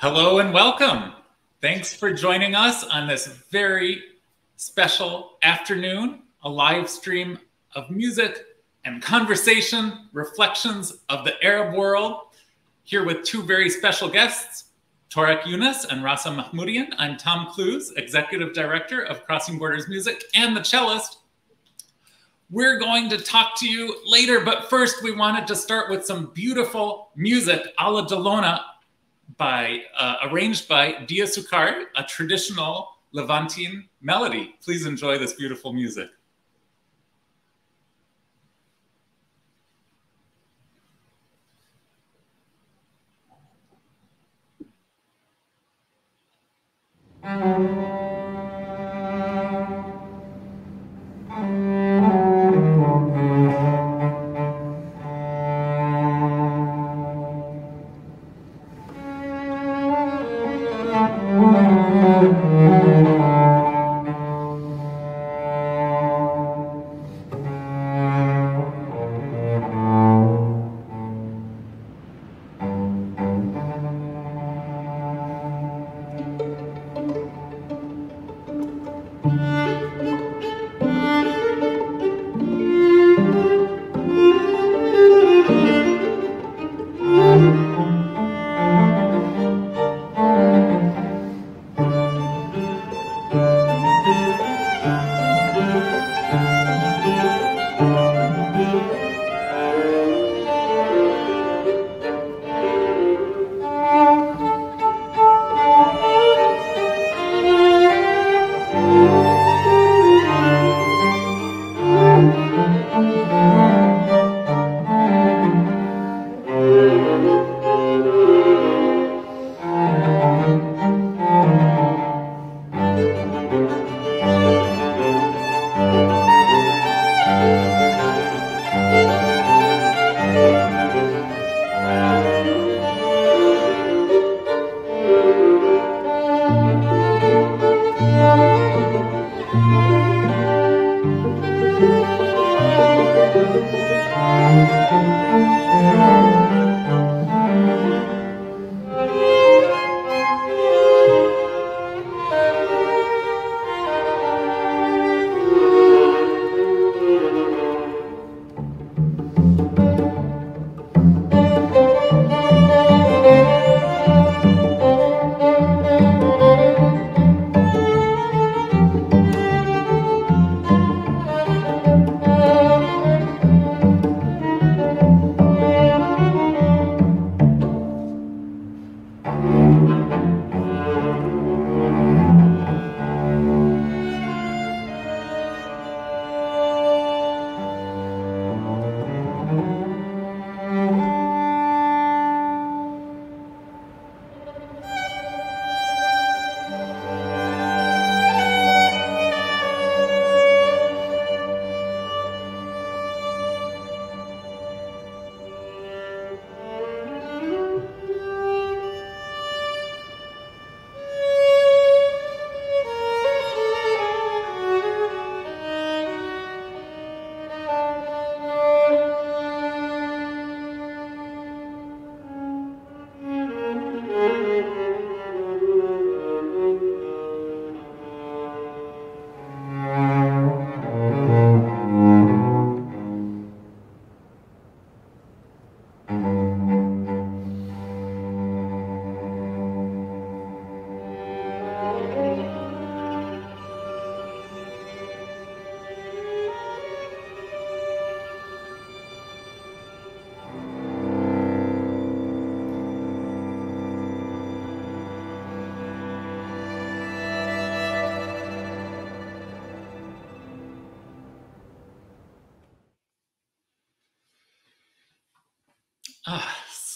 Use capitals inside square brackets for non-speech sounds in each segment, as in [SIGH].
Hello and welcome. Thanks for joining us on this very special afternoon, a live stream of music and conversation, reflections of the Arab world. Here with two very special guests, Tarek Younis and Rasa Mahmoudian. I'm Tom Clowes, Executive Director of Crossing Borders Music and the cellist. We're going to talk to you later, but first we wanted to start with some beautiful music, Alla Delona by uh, arranged by Dia Succari, a traditional Levantine melody. Please enjoy this beautiful music. Ah,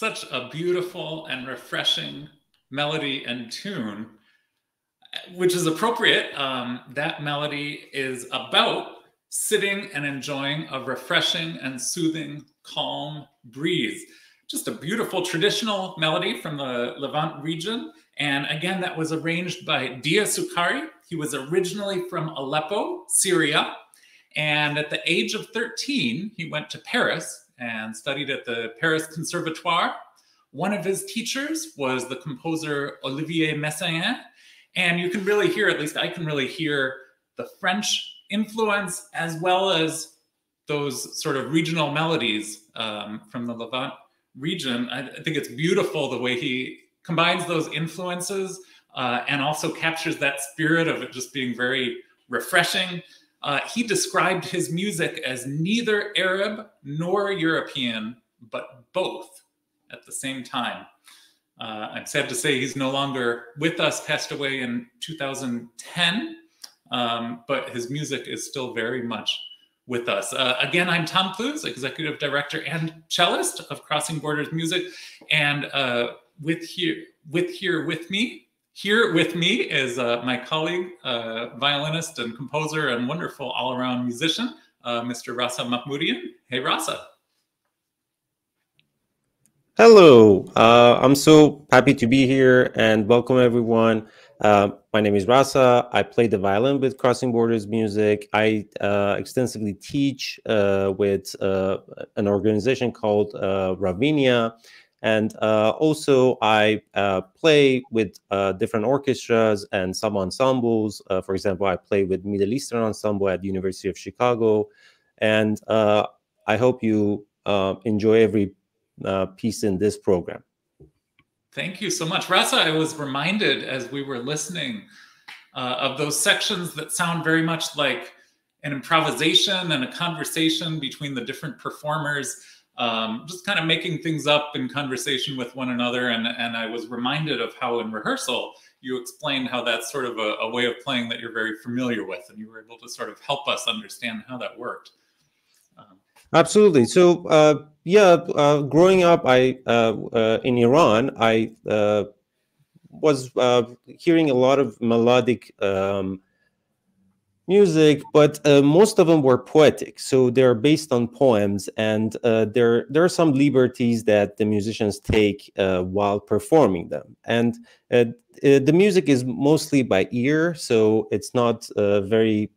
such a beautiful and refreshing melody and tune, which is appropriate. Um, that melody is about sitting and enjoying a refreshing and soothing, calm breeze. Just a beautiful traditional melody from the Levant region. And again, that was arranged by Dia Succari. He was originally from Aleppo, Syria. And at the age of 13, he went to Paris and studied at the Paris Conservatoire, one of his teachers was the composer Olivier Messiaen. And you can really hear, at least I can really hear the French influence as well as those sort of regional melodies um, from the Levant region. I, I, think it's beautiful the way he combines those influences uh, and also captures that spirit of it just being very refreshing. Uh, he described his music as neither Arab nor European, but both at the same time. Uh, I'm sad to say he's no longer with us, passed away in 2010, um, but his music is still very much with us. Uh, again, I'm Tom Clowes, Executive Director and Cellist of Crossing Borders Music. And uh, with here, with here with me, here with me is uh, my colleague, uh, violinist and composer and wonderful all-around musician, uh, Mr. Rasa Mahmoudian. Hey, Rasa. Hello, uh, I'm so happy to be here and welcome everyone. Uh, my name is Rasa. I play the violin with Crossing Borders Music. I uh, extensively teach with an organization called Ravinia. And uh, also, I uh, play with uh, different orchestras and some ensembles. for example, I play with Middle Eastern Ensemble at the University of Chicago. And I hope you enjoy every uh, piece in this program. Thank you so much. Rasa, I was reminded as we were listening uh, of those sections that sound very much like an improvisation and a conversation between the different performers, um, just kind of making things up in conversation with one another. And, and I was reminded of how in rehearsal you explained how that's sort of a, a way of playing that you're very familiar with, and you were able to sort of help us understand how that worked. Um, Absolutely. So, uh, yeah, uh, growing up, I uh, uh in Iran, I uh, was uh, hearing a lot of melodic um, music, but uh, most of them were poetic. So they're based on poems, and uh, there there are some liberties that the musicians take uh, while performing them. And the music is mostly by ear, so it's not very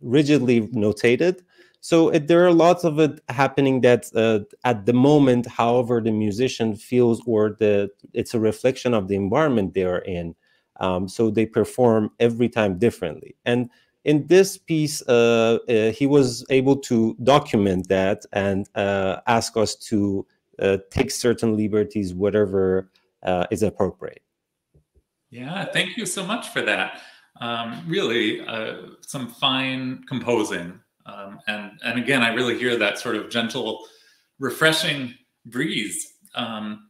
rigidly notated. So it, there are lots of it happening that uh, at the moment, however, the musician feels or the it's a reflection of the environment they are in. Um, so they perform every time differently. And in this piece, uh, uh, he was able to document that and uh, ask us to uh, take certain liberties, whatever uh, is appropriate. Yeah, thank you so much for that. Um, really, some fine composing um, and, and again, I really hear that sort of gentle, refreshing breeze. Um,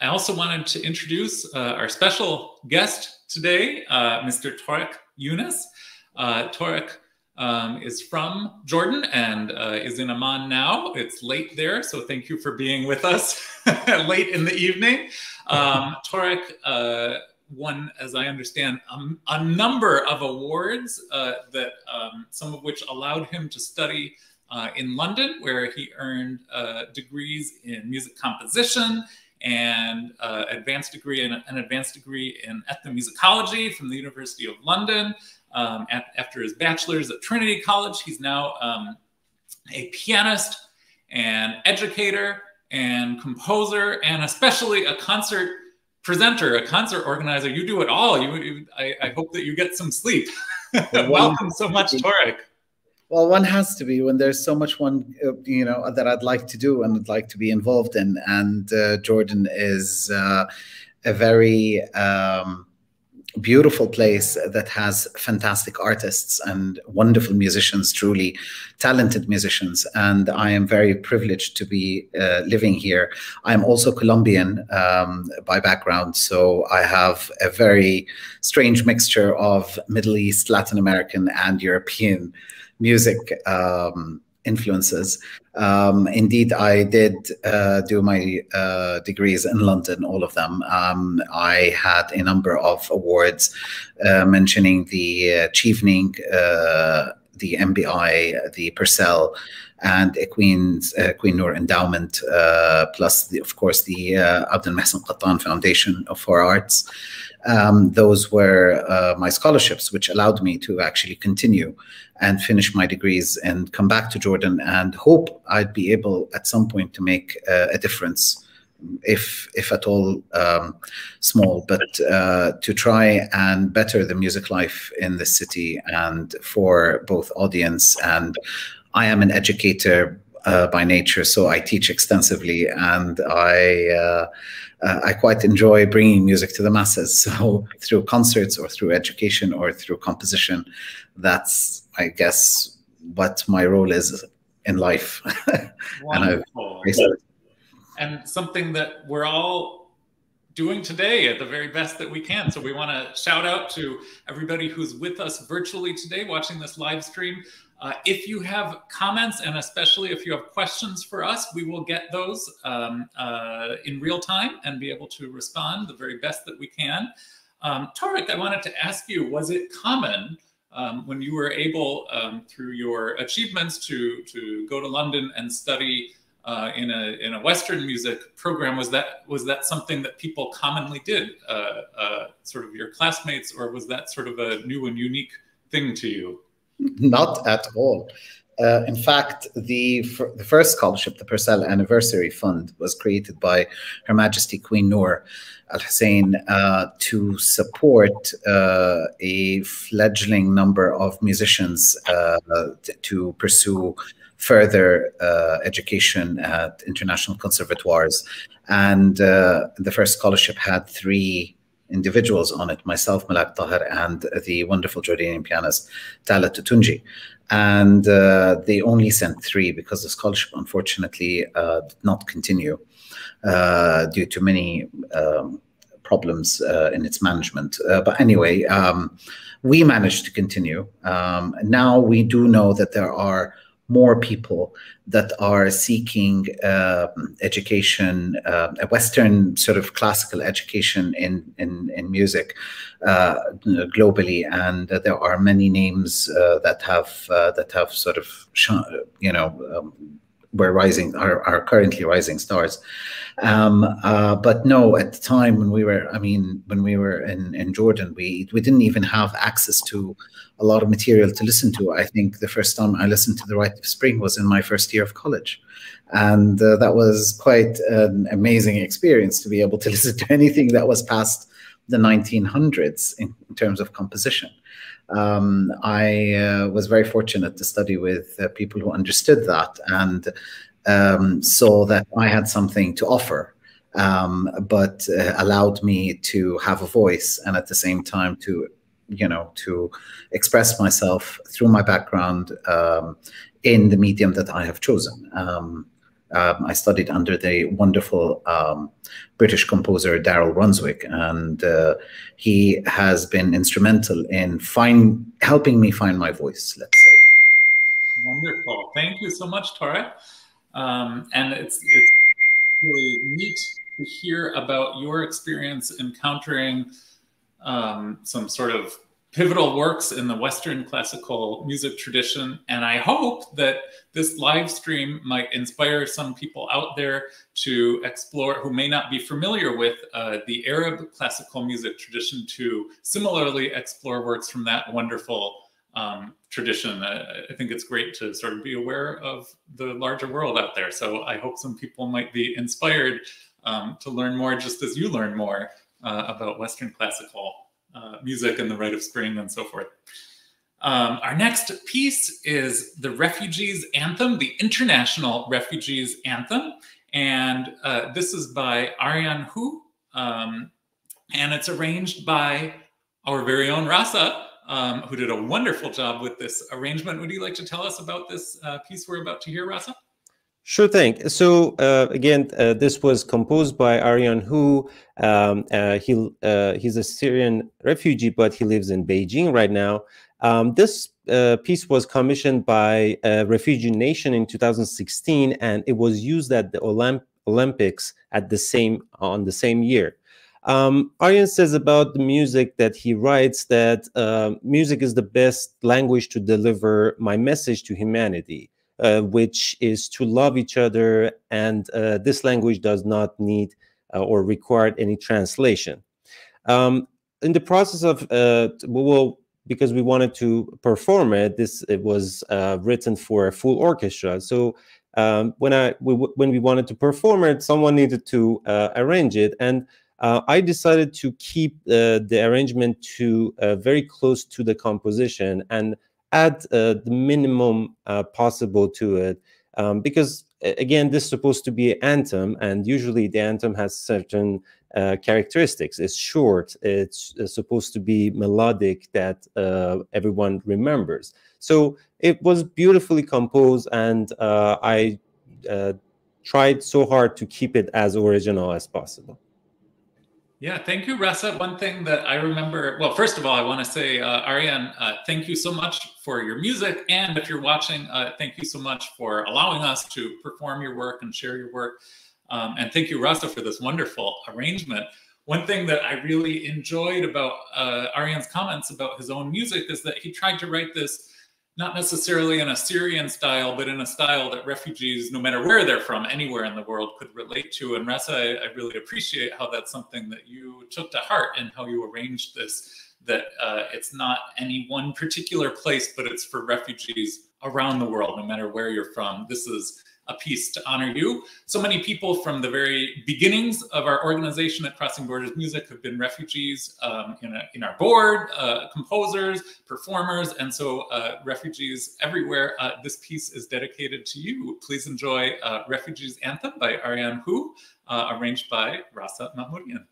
I also wanted to introduce uh, our special guest today, uh, Mr. Tarek Younis. Uh, Tarek um, is from Jordan and uh, is in Amman now. It's late there, so thank you for being with us [LAUGHS] late in the evening. Um, Tarek uh, won, as I understand, um, a number of awards uh, that um, some of which allowed him to study in London, where he earned degrees in music composition and uh, advanced degree in an advanced degree in ethnomusicology from the University of London. Um, at, after his bachelor's at Trinity College, he's now um, a pianist and educator and composer and especially a concert presenter, a concert organizer, you do it all. You, you I, I, hope that you get some sleep. [LAUGHS] Welcome so much, Tarek. Well, one has to be when there's so much one, uh, you know, that I'd like to do and would like to be involved in. And uh, Jordan is uh, a very um, beautiful place that has fantastic artists and wonderful musicians, truly talented musicians. And I am very privileged to be uh, living here. I'm also Colombian um, by background, so I have a very strange mixture of Middle East, Latin American, and European music. Um, influences. Um, indeed, I did uh, do my uh, degrees in London, all of them. Um, I had a number of awards uh, mentioning the uh, Chevening, uh, the MBI, the Purcell, and a Queen's uh, Queen Noor Endowment, plus, the, of course, the uh, Abdel Mohsen Qattan Foundation for Arts. Um, those were my scholarships, which allowed me to actually continue and finish my degrees and come back to Jordan and hope I'd be able at some point to make uh, a difference if if at all um, small, but uh, to try and better the music life in the city and for both audience and I am an educator uh, by nature, so I teach extensively, and I uh, uh, I quite enjoy bringing music to the masses. So [LAUGHS] through concerts or through education or through composition, that's I guess what my role is in life. [LAUGHS] and, and something that we're all doing today at the very best that we can. So we want to shout out to everybody who's with us virtually today, watching this live stream. Uh, if you have comments and especially if you have questions for us, we will get those um, uh, in real time and be able to respond the very best that we can. Um, Tarek, I wanted to ask you, was it common um, when you were able, um, through your achievements, to, to go to London and study uh, in, a, in a Western music program? Was that, was that something that people commonly did, uh, uh, sort of your classmates, or was that sort of a new and unique thing to you? Not at all. Uh, in fact, the, the first scholarship, the Purcell Anniversary Fund, was created by Her Majesty Queen Noor Al Hussein uh, to support uh, a fledgling number of musicians uh, to pursue further uh, education at international conservatoires. And uh, the first scholarship had three individuals on it, myself, Malak Tahir, and the wonderful Jordanian pianist, Tala Tutunji. And uh, they only sent three because the scholarship, unfortunately, uh, did not continue uh, due to many um, problems uh, in its management. Uh, but anyway, um, we managed to continue. Um, now we do know that there are more people that are seeking uh, education, uh, a Western sort of classical education in in, in music uh, globally, and there are many names uh, that have uh, that have sort of you know um, were rising are, are currently rising stars. Um, uh, but no, at the time when we were, I mean, when we were in, in Jordan, we we didn't even have access to a lot of material to listen to. I think the first time I listened to The Rite of Spring was in my first year of college. And uh, that was quite an amazing experience to be able to [LAUGHS] listen to anything that was past the 1900s in, in terms of composition. Um, I uh, was very fortunate to study with uh, people who understood that and um, saw that I had something to offer, um, but uh, allowed me to have a voice and at the same time to you know to express myself through my background um, in the medium that I have chosen. Um, I studied under the wonderful um, British composer Daryl Runswick, and uh, he has been instrumental in find helping me find my voice. Let's say. Wonderful. Thank you so much, Tarek. Um, and it's it's really neat to hear about your experience encountering um, some sort of pivotal works in the Western classical music tradition. And I hope that this live stream might inspire some people out there to explore who may not be familiar with uh, the Arab classical music tradition to similarly explore works from that wonderful um, tradition. Uh, I think it's great to sort of be aware of the larger world out there. So I hope some people might be inspired um, to learn more just as you learn more uh, about Western classical uh, music and the Rite of Spring and so forth. Um, our next piece is the Refugees Anthem, the International Refugees Anthem. And uh, this is by Arian Hu. Um, and it's arranged by our very own Rasa, um, who did a wonderful job with this arrangement. Would you like to tell us about this uh, piece we're about to hear, Rasa? Sure thing. So uh, again, uh, this was composed by Arian Hu. Um, uh, he uh, he's a Syrian refugee, but he lives in Beijing right now. Um, this uh, piece was commissioned by refugee nation in 2016, and it was used at the Olymp Olympics at the same on the same year. Um, says about the music that he writes that uh, music is the best language to deliver my message to humanity uh, which is to love each other. And uh, this language does not need uh, or require any translation. Um, in the process of, uh, we because we wanted to perform it, this it was uh, written for a full orchestra. So um, when I we, when we wanted to perform it, someone needed to uh, arrange it, and I decided to keep the arrangement to very close to the composition and add uh, the minimum uh, possible to it, um, because again, this is supposed to be an anthem, and usually the anthem has certain characteristics. It's short. It's, it's, supposed to be melodic that everyone remembers. So it was beautifully composed, and uh, I uh, tried so hard to keep it as original as possible. Yeah, thank you, Rasa. One thing that I remember, well, first of all, I want to say, uh, Arian, uh, thank you so much for your music. And if you're watching, uh, thank you so much for allowing us to perform your work and share your work. Um, and thank you, Rasa, for this wonderful arrangement. One thing that I really enjoyed about uh, Arian's comments about his own music is that he tried to write this not necessarily in a Syrian style, but in a style that refugees, no matter where they're from, anywhere in the world, could relate to. And Rasa, I, I really appreciate how that's something that you took to heart and how you arranged this. That uh, it's not any one particular place, but it's for refugees around the world, no matter where you're from. This is a piece to honor you. So many people from the very beginnings of our organization at Crossing Borders Music have been refugees um, in, a, in, our board, uh, composers, performers, and so uh, refugees everywhere. Uh, this piece is dedicated to you. Please enjoy uh, Refugees Anthem by Arian Hu, uh, arranged by Rasa Mahmoudian.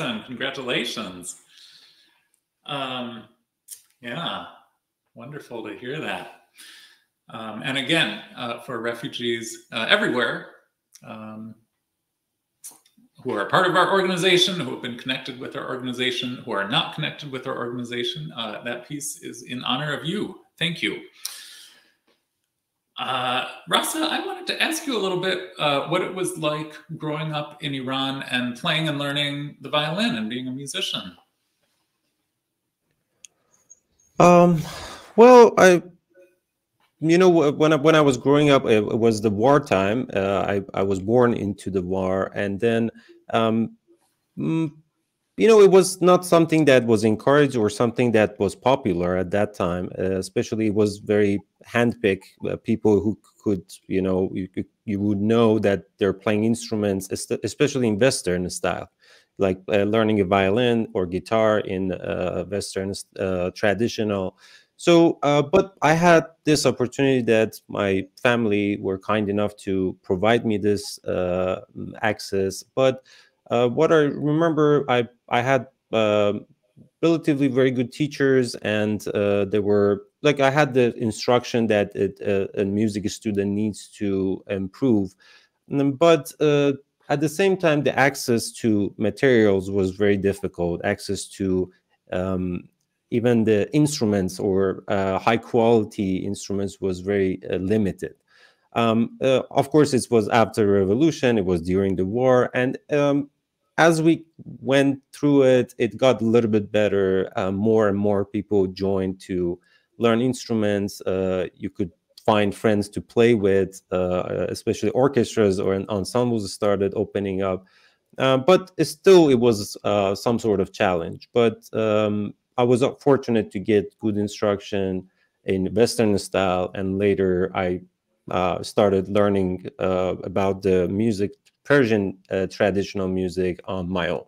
And congratulations. Um, yeah, wonderful to hear that. Um, and again, uh, for refugees uh, everywhere um, who are part of our organization, who have been connected with our organization, who are not connected with our organization, uh, that piece is in honor of you. Thank you. Uh, Rasa, I wanted to ask you a little bit uh, what it was like growing up in Iran and playing and learning the violin and being a musician. Um, well, I, you know, when I, when I was growing up, it, was the wartime. Uh, I I was born into the war, and then um, you know, it was not something that was encouraged or something that was popular at that time. Uh, especially, it was very handpick uh, people who could, you know, you, you would know that they're playing instruments, especially in Western style, like uh, learning a violin or guitar in uh, Western uh, traditional. So, uh, but I had this opportunity that my family were kind enough to provide me this access, but uh, what I remember, I I had uh, relatively very good teachers, and uh, they were like I had the instruction that it, uh, a music student needs to improve, but uh, at the same time, the access to materials was very difficult. Access to um, even the instruments or uh, high quality instruments was very limited. Um, uh, of course, it was after the revolution, it was during the war, and um, as we went through it, it got a little bit better. Uh, more and more people joined to learn instruments. Uh, you could find friends to play with, uh, especially orchestras or ensembles started opening up. Uh, but still, it was uh, some sort of challenge. But um, I was fortunate to get good instruction in Western style, and later I uh, started learning about the music Persian uh, traditional music on my own.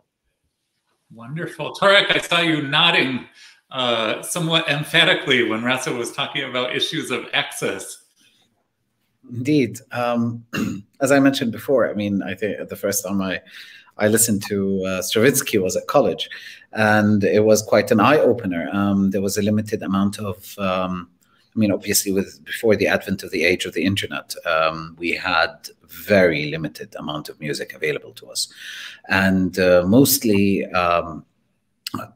Wonderful. Tarek, I saw you nodding uh, somewhat emphatically when Rasa was talking about issues of access. Indeed. Um, [CLEARS THROAT] as I mentioned before, I mean, I think the first time I, I listened to uh, Stravinsky was at college, and it was quite an eye opener. Um, there was a limited amount of um, I mean, obviously, with before the advent of the age of the internet, um, we had very limited amount of music available to us, and uh, mostly um,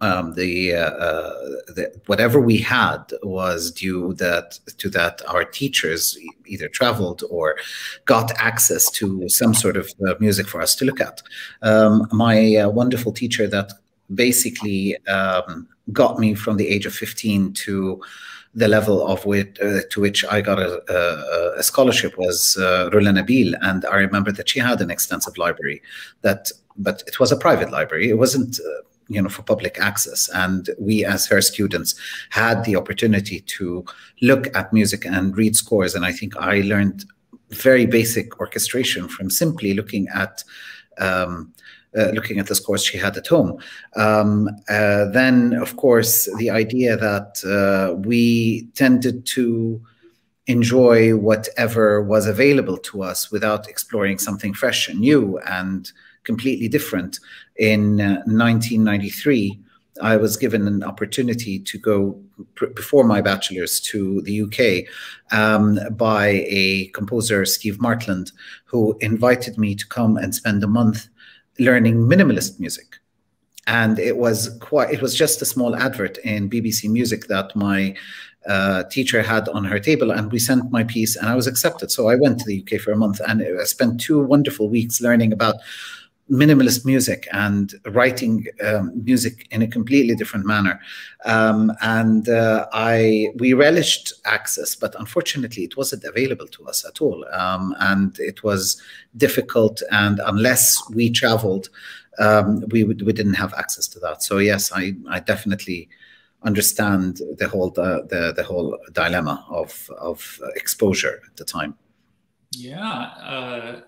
um, the, uh, uh, the, whatever we had was due that to that our teachers either traveled or got access to some sort of uh, music for us to look at. Um, my uh, wonderful teacher that basically um, got me from the age of 15 to the level of which uh, to which I got a, a, scholarship was uh, Rula Nabil, and I remember that she had an extensive library. That, but it was a private library. It wasn't. Uh, you know, for public access. And we, as her students, had the opportunity to look at music and read scores. And I think I learned very basic orchestration from simply looking at um, uh, looking at this course she had at home. Um, uh, then, of course, the idea that uh, we tended to enjoy whatever was available to us without exploring something fresh and new and completely different. In 1993, uh, I was given an opportunity to go before my bachelor's to the UK um, by a composer, Steve Martland, who invited me to come and spend a month learning minimalist music. And it was quite, it was just a small advert in BBC Music that my uh, teacher had on her table and we sent my piece and I was accepted. So I went to the UK for a month and I spent two wonderful weeks learning about minimalist music and writing um, music in a completely different manner. Um, and uh, I we relished access, but unfortunately, it wasn't available to us at all. Um, and it was difficult. And unless we traveled, um, we we didn't have access to that. So yes, I I definitely understand the whole the the, the whole dilemma of of exposure at the time. Yeah. Uh,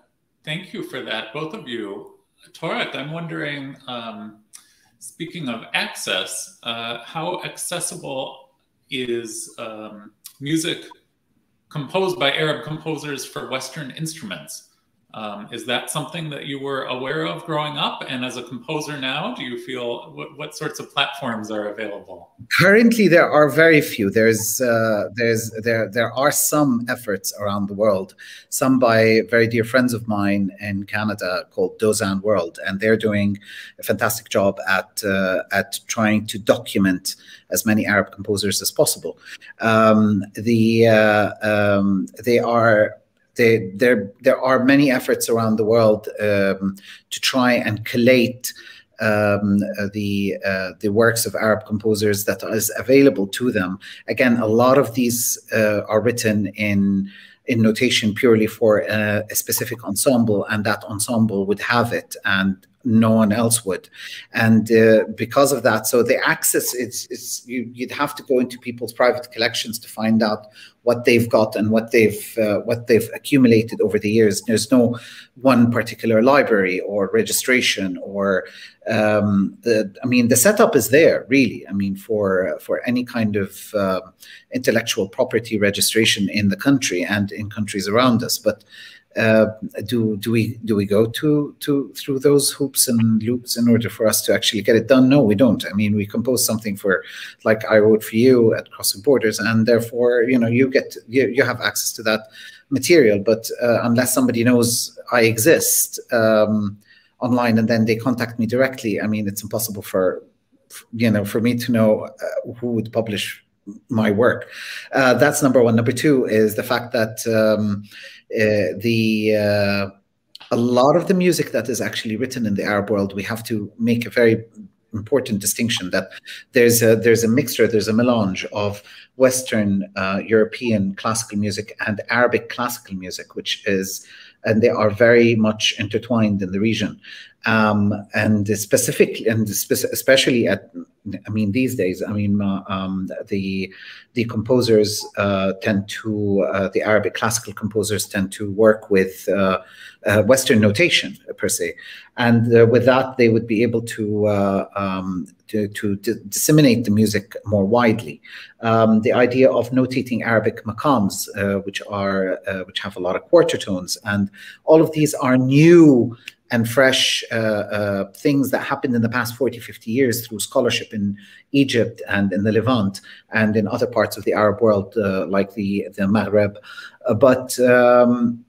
thank you for that, both of you. Tarek, I'm wondering, um, speaking of access, uh, how accessible is um, music composed by Arab composers for Western instruments? Um, is that something that you were aware of growing up? And as a composer now, do you feel what, what sorts of platforms are available? Currently, there are very few. There's uh, there's there there are some efforts around the world, some by very dear friends of mine in Canada called Dozan World, and they're doing a fantastic job at uh, at trying to document as many Arab composers as possible. Um, the uh, um, they are they, there, there are many efforts around the world um, to try and collate um, uh, the uh, the works of Arab composers that is available to them. Again, a lot of these uh, are written in in notation purely for a, a, specific ensemble, and that ensemble would have it. And no one else would. And uh, because of that, so the access, it's, it's you, would have to go into people's private collections to find out what they've got and what they've uh, what they've accumulated over the years. There's no one particular library or registration or um, the. I mean, the setup is there really. I mean, for for any kind of uh, intellectual property registration in the country and in countries around us, but uh, do do we do we go to to through those hoops and loops in order for us to actually get it done? No, we don't. I mean, we compose something for, like I wrote for you at Crossing Borders, and therefore, you know, you get you, you have access to that material. But uh, unless somebody knows I exist um, online and then they contact me directly, I mean, it's impossible for you know for me to know uh, who would publish my work. Uh, that's number one. Number two is the fact that um, uh, the uh, a lot of the music that is actually written in the Arab world, we have to make a very important distinction that there's a there's a mixture, there's a melange of Western uh, European classical music and Arabic classical music, which is and they are very much intertwined in the region. Um, and specifically, and especially at, I mean, these days, I mean, uh, um, the the composers uh, tend to, uh, the Arabic classical composers tend to work with uh, uh, Western notation per se, and uh, with that, they would be able to um, to, to, disseminate the music more widely. Um, the idea of notating Arabic maqams, which are which have a lot of quarter tones, and all of these are new and fresh uh, uh, things that happened in the past 40, 50 years through scholarship in Egypt and in the Levant and in other parts of the Arab world, uh, like the, the Maghreb. Uh, but um,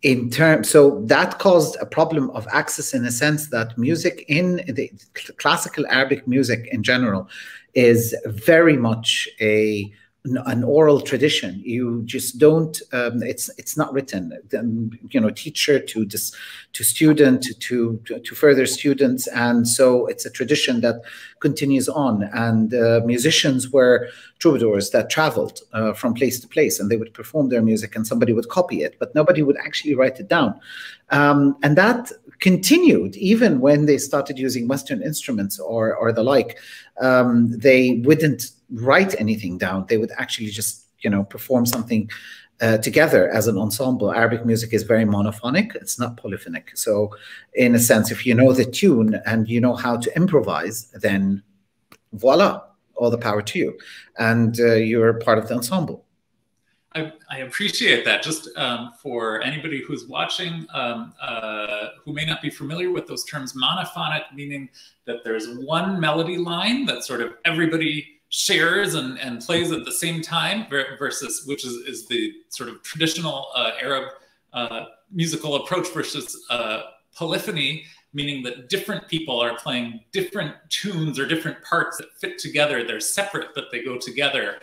in terms, so that caused a problem of access in a sense that music in the classical Arabic music in general is very much a an oral tradition. You just don't um, it's it's not written. You know teacher to this to student to, to, to further students. And so it's a tradition that continues on. And uh, musicians were troubadours that traveled uh, from place to place and they would perform their music and somebody would copy it but nobody would actually write it down. Um, and that continued even when they started using western instruments or or the like. Um, they wouldn't write anything down. They would actually just, you know, perform something uh, together as an ensemble. Arabic music is very monophonic. It's not polyphonic. So in a sense, if you know the tune and you know how to improvise, then voila, all the power to you. And uh, you're part of the ensemble. I, I appreciate that. Just um, for anybody who's watching um, uh, who may not be familiar with those terms, monophonic meaning that there's one melody line that sort of everybody shares and, and plays at the same time versus which is, is the sort of traditional uh, Arab uh, musical approach versus uh, polyphony, meaning that different people are playing different tunes or different parts that fit together. They're separate, but they go together,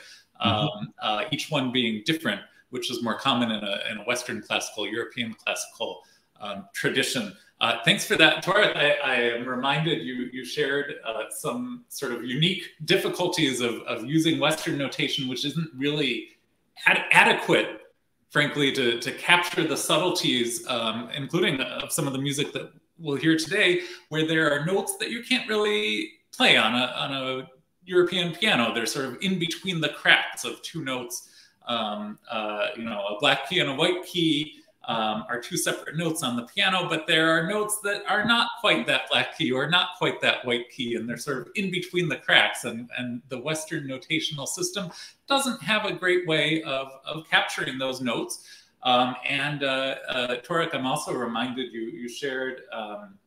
mm-hmm. um, uh, each one being different, which is more common in a, in a Western classical, European classical um, tradition. Uh, thanks for that, Tora. I, I, am reminded you you shared uh, some sort of unique difficulties of, of using Western notation, which isn't really ad adequate, frankly, to, to capture the subtleties, um, including of some of the music that we'll hear today, where there are notes that you can't really play on a, on a European piano. They're sort of in between the cracks of two notes, um, uh, you know, a black key and a white key, um, are two separate notes on the piano, but there are notes that are not quite that black key or not quite that white key, and they're sort of in between the cracks. And, and the Western notational system doesn't have a great way of, of capturing those notes. Um, and uh, uh, Tarek, I'm also reminded you, you shared um,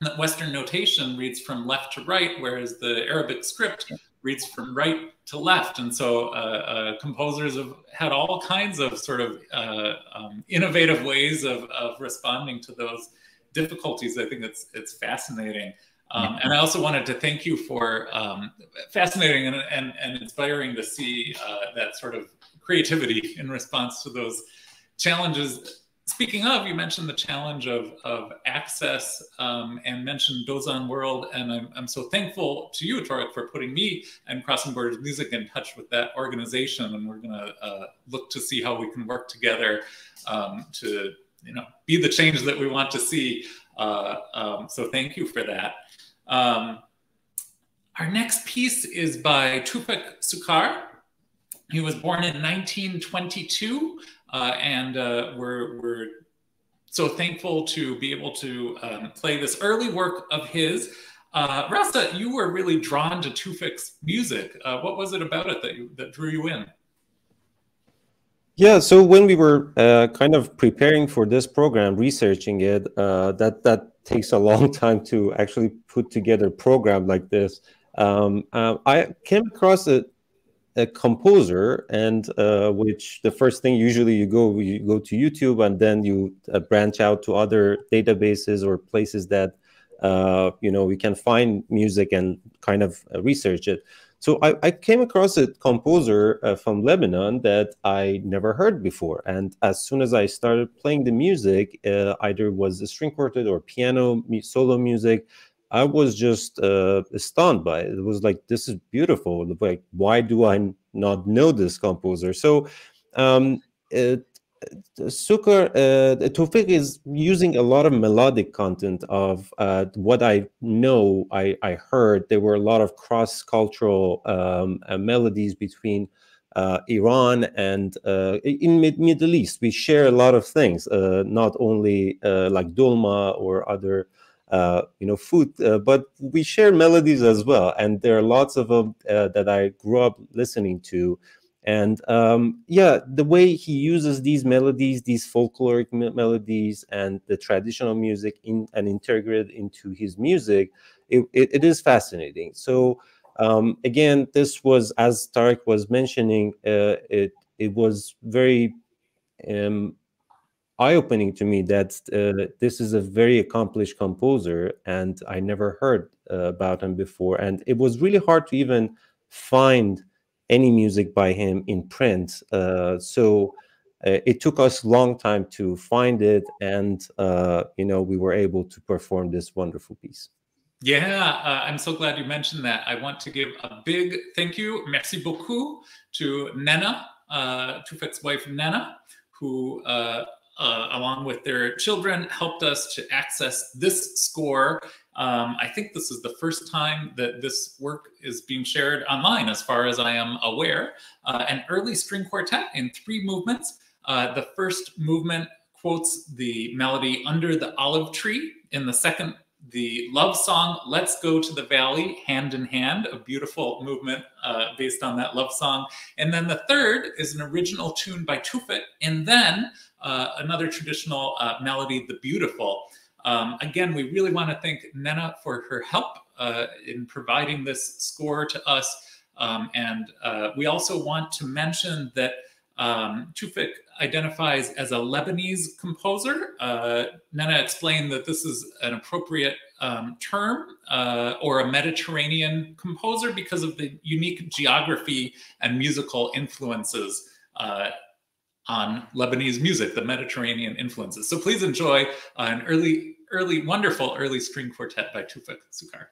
that Western notation reads from left to right, whereas the Arabic script reads from right to left. And so uh, uh, composers have had all kinds of sort of uh, um, innovative ways of, of responding to those difficulties. I think it's, it's fascinating. Um, and I also wanted to thank you for um, fascinating and, and, and, inspiring to see uh, that sort of creativity in response to those challenges Speaking of, you mentioned the challenge of, of access um, and mentioned Dozan World. And I'm, I'm so thankful to you, Tarek, for putting me and Crossing Borders Music in touch with that organization. And we're going to uh, look to see how we can work together um, to you know, be the change that we want to see. Uh, um, so thank you for that. Um, our next piece is by Toufic Succar. He was born in 1922, uh, and uh, we're, we're so thankful to be able to um, play this early work of his. Uh, Rasa, you were really drawn to Toufic's music. Uh, what was it about it that, you, that drew you in? Yeah, so when we were uh, kind of preparing for this program, researching it, uh, that that takes a [LAUGHS] long time to actually put together a program like this. Um, uh, I came across a, a composer, and uh, which the first thing usually you go you go to YouTube, and then you uh, branch out to other databases or places that uh, you know we can find music and kind of research it. So I, I came across a composer uh, from Lebanon that I never heard before. And as soon as I started playing the music, uh, either was a string quartet or piano solo music, I was just uh, stunned by it. It was like, this is beautiful. Like, why do I not know this composer? So um, it, Succar, uh, Toufic is using a lot of melodic content of uh, what I know, I, I heard. There were a lot of cross-cultural um, uh, melodies between uh, Iran and uh, in mid Middle East. We share a lot of things, uh, not only uh, like dolma or other, you know, food, but we share melodies as well. And there are lots of them that I grew up listening to. And um, yeah, the way he uses these melodies, these folkloric me melodies, and the traditional music in and integrated into his music, it, it, it is fascinating. So um, again, this was as Tarek was mentioning, uh, it it was very um, eye-opening to me that uh, this is a very accomplished composer, and I never heard uh, about him before, and it was really hard to even find any music by him in print. Uh, so uh, it took us a long time to find it, and uh, you know we were able to perform this wonderful piece. Yeah, uh, I'm so glad you mentioned that. I want to give a big thank you, merci beaucoup, to Nana, uh, Toufic's wife Nana, who uh, uh, along with their children, helped us to access this score um, I think this is the first time that this work is being shared online, as far as I am aware. Uh, an early string quartet in three movements. Uh, the first movement quotes the melody Under the Olive Tree. In the second, the love song Let's Go to the Valley, Hand in Hand, a beautiful movement uh, based on that love song. And then the third is an original tune by Toufic, and then uh, another traditional uh, melody, The Beautiful. Um, again, we really want to thank Nenna for her help uh, in providing this score to us. Um, and uh, we also want to mention that um, Toufic identifies as a Lebanese composer. Uh, Nenna explained that this is an appropriate um, term uh, or a Mediterranean composer because of the unique geography and musical influences uh, on Lebanese music, the Mediterranean influences. So please enjoy an early early, wonderful early string quartet by Toufic Succar.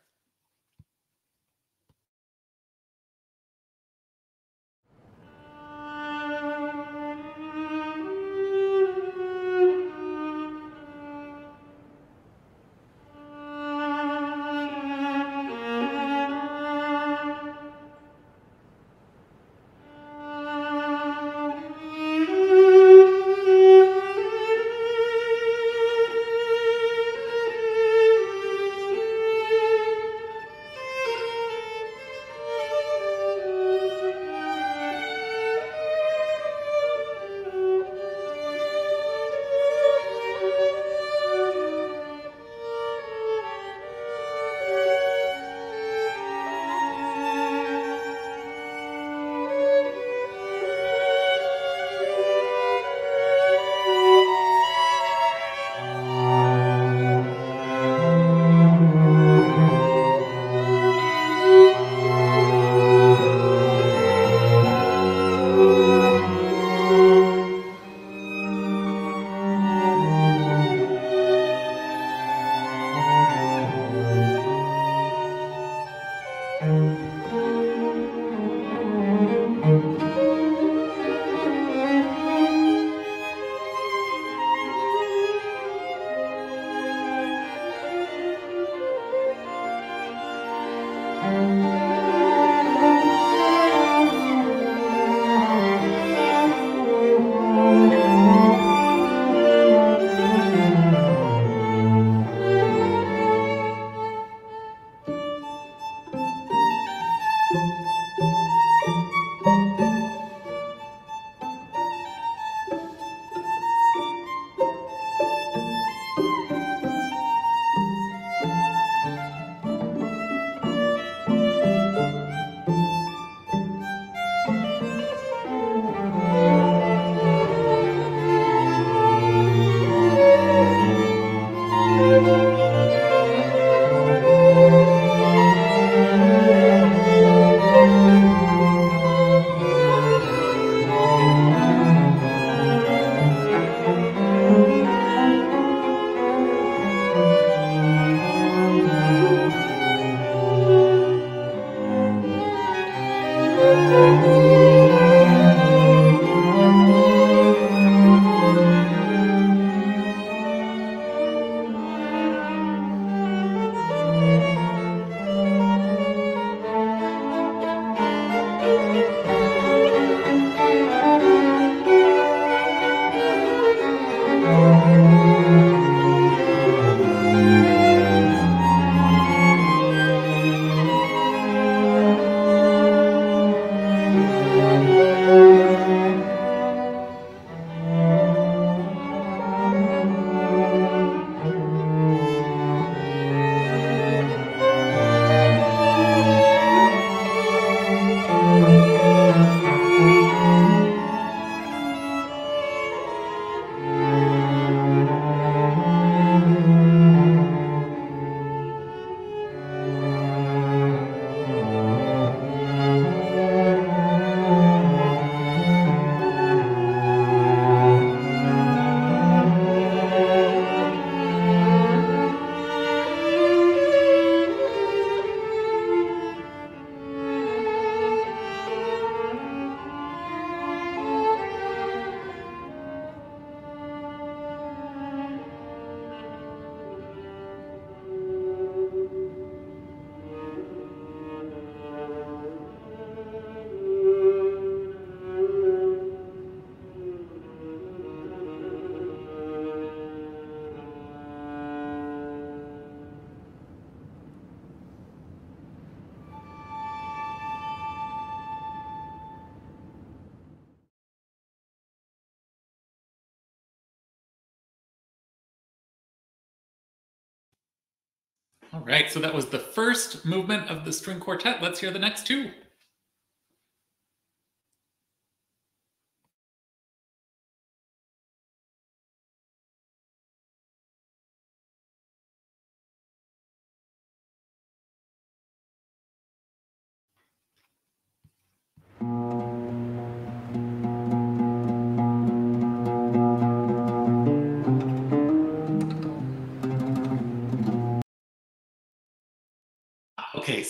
Right, so that was the first movement of the string quartet. Let's hear the next two.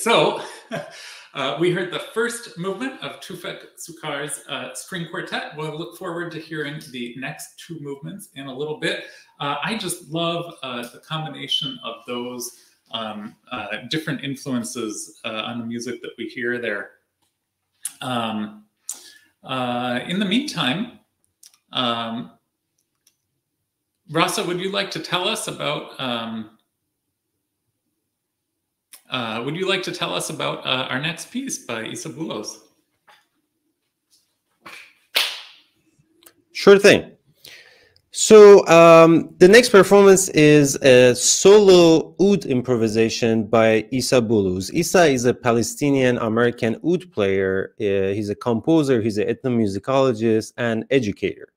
So [LAUGHS] uh, we heard the first movement of Toufic Succar's uh, string quartet. We'll look forward to hearing the next two movements in a little bit. Uh, I just love uh, the combination of those um, uh, different influences uh, on the music that we hear there. Um, in the meantime, um, Rasa, would you like to tell us about um, uh, would you like to tell us about uh, our next piece by Issa Boulos? Sure thing. So um, the next performance is a solo oud improvisation by Issa Boulos. Issa is a Palestinian-American oud player. Uh, he's a composer, he's an ethnomusicologist, and educator.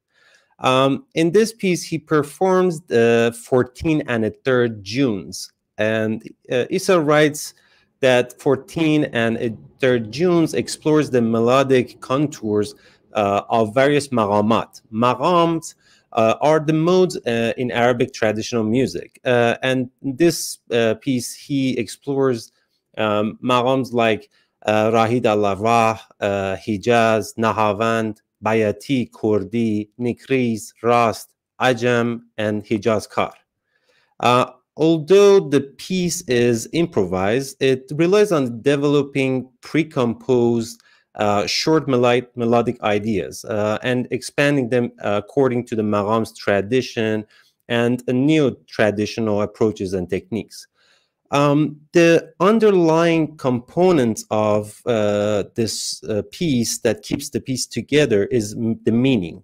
Um, in this piece, he performs the 14 and a third Junes, and uh, Issa writes that 14 and a third Junes explores the melodic contours uh, of various maqamat. Maqams uh, are the modes uh, in Arabic traditional music. Uh, and this uh, piece, he explores um, like Rahat al-Arwah, Hijaz, Nahavand, Bayati, Kurdi, Nikriz, Rast, Ajam, and Hijaz Kar. Uh, although the piece is improvised, it relies on developing pre-composed uh, short melodic, ideas uh, and expanding them according to the Maqam's tradition and neo-traditional approaches and techniques. Um, the underlying component of uh, this uh, piece that keeps the piece together is the meaning.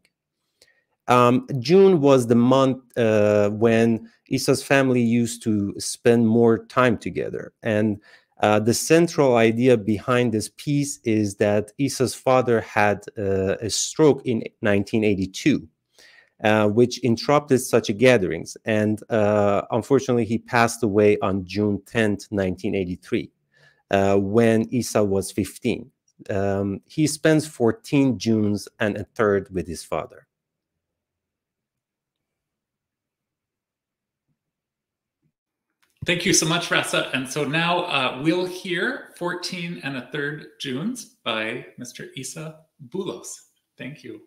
Um, June was the month uh, when Issa's family used to spend more time together. And uh, the central idea behind this piece is that Issa's father had uh, a stroke in 1982, uh, which interrupted such gatherings. And uh, unfortunately, he passed away on June 10th, 1983, uh, when Issa was 15. Um, he spends 14 Junes and a third with his father. Thank you so much, Rasa. And so now uh, we'll hear 14 and a third Junes by Mr. Issa Boulos. Thank you.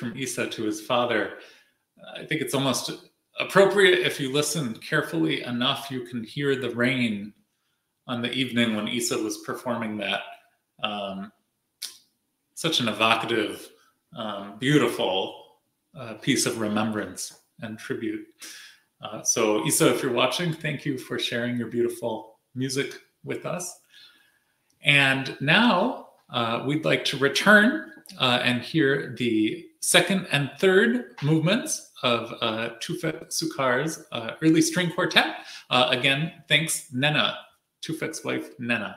From Issa to his father. I think it's almost appropriate if you listen carefully enough, you can hear the rain on the evening when Issa was performing that. Um, such an evocative, um, beautiful uh, piece of remembrance and tribute. Uh, so, Issa, if you're watching, thank you for sharing your beautiful music with us. And now uh, we'd like to return uh, and hear the second and third movements of uh, Toufic Succar's uh, early string quartet. Uh, again, thanks Nenna, Toufic's wife Nenna.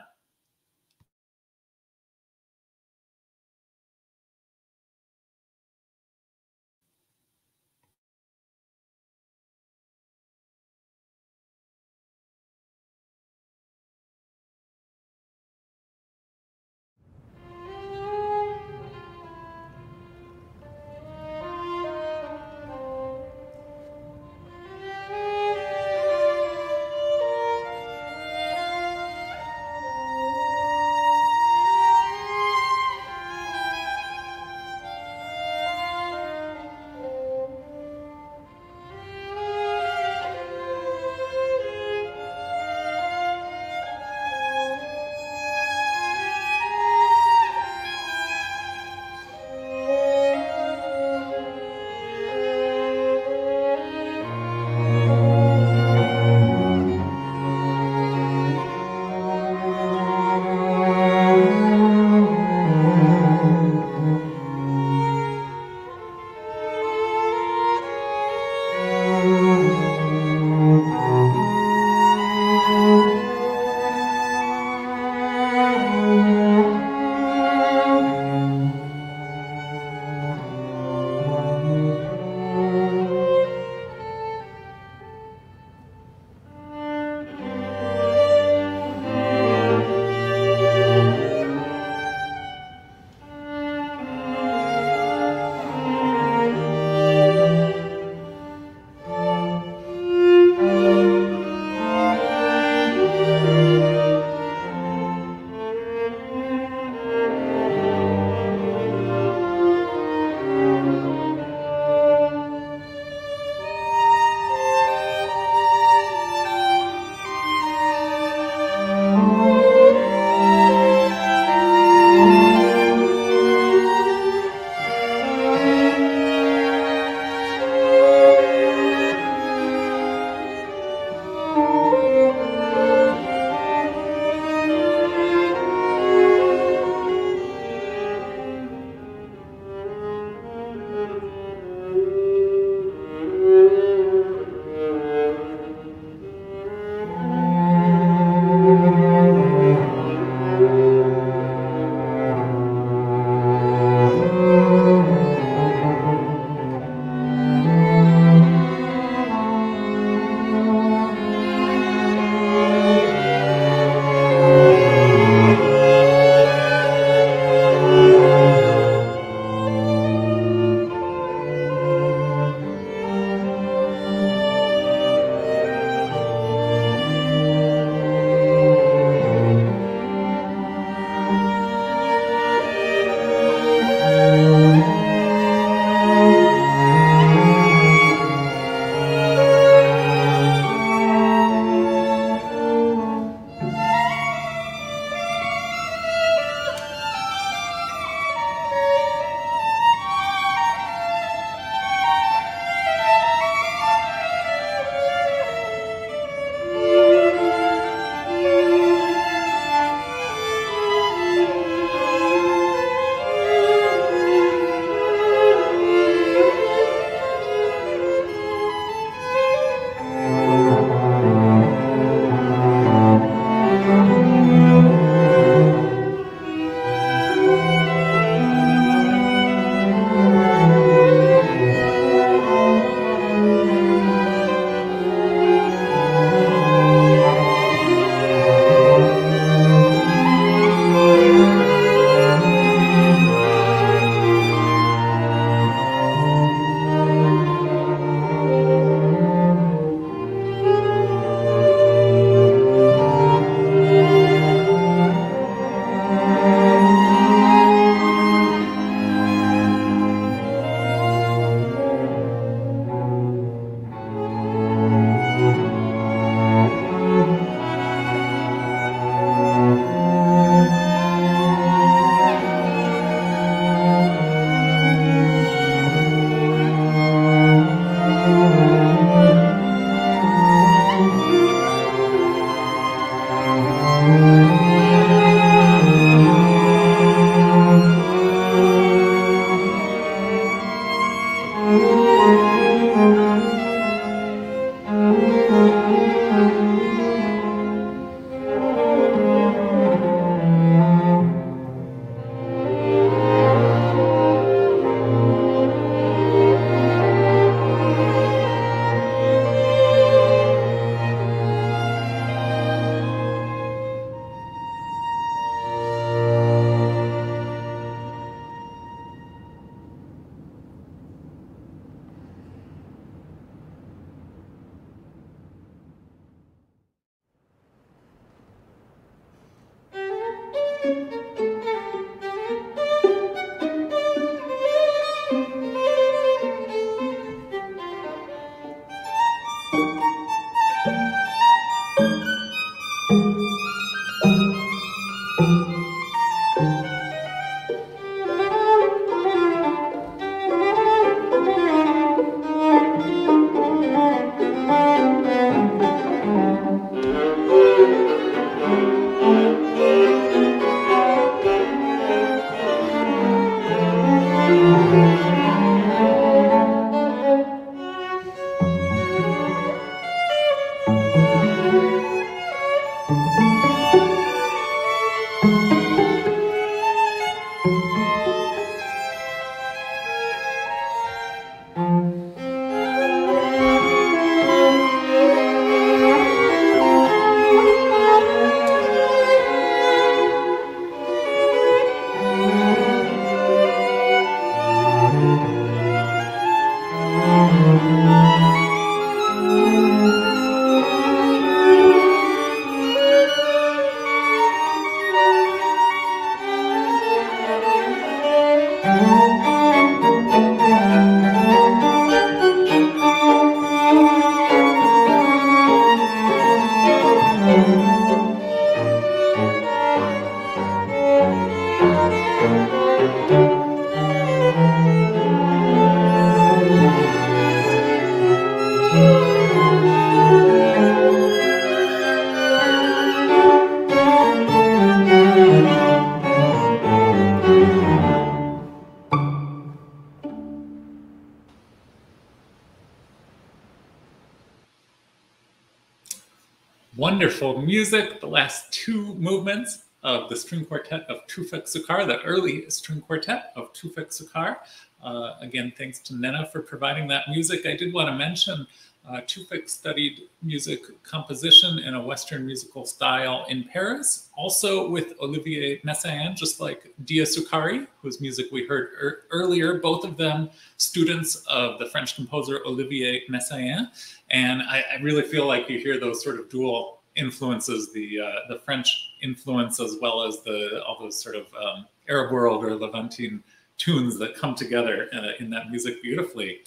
The string quartet of Toufic Succar, the early string quartet of Toufic Succar. Uh, again, thanks to Nenna for providing that music. I did want to mention uh, Toufic studied music composition in a Western musical style in Paris, also with Olivier Messiaen, just like Dia Succari, whose music we heard er earlier, both of them students of the French composer Olivier Messiaen. And I, I really feel like you hear those sort of dual influences, the uh, the French influence as well as the all those sort of um, Arab world or Levantine tunes that come together uh, in that music beautifully.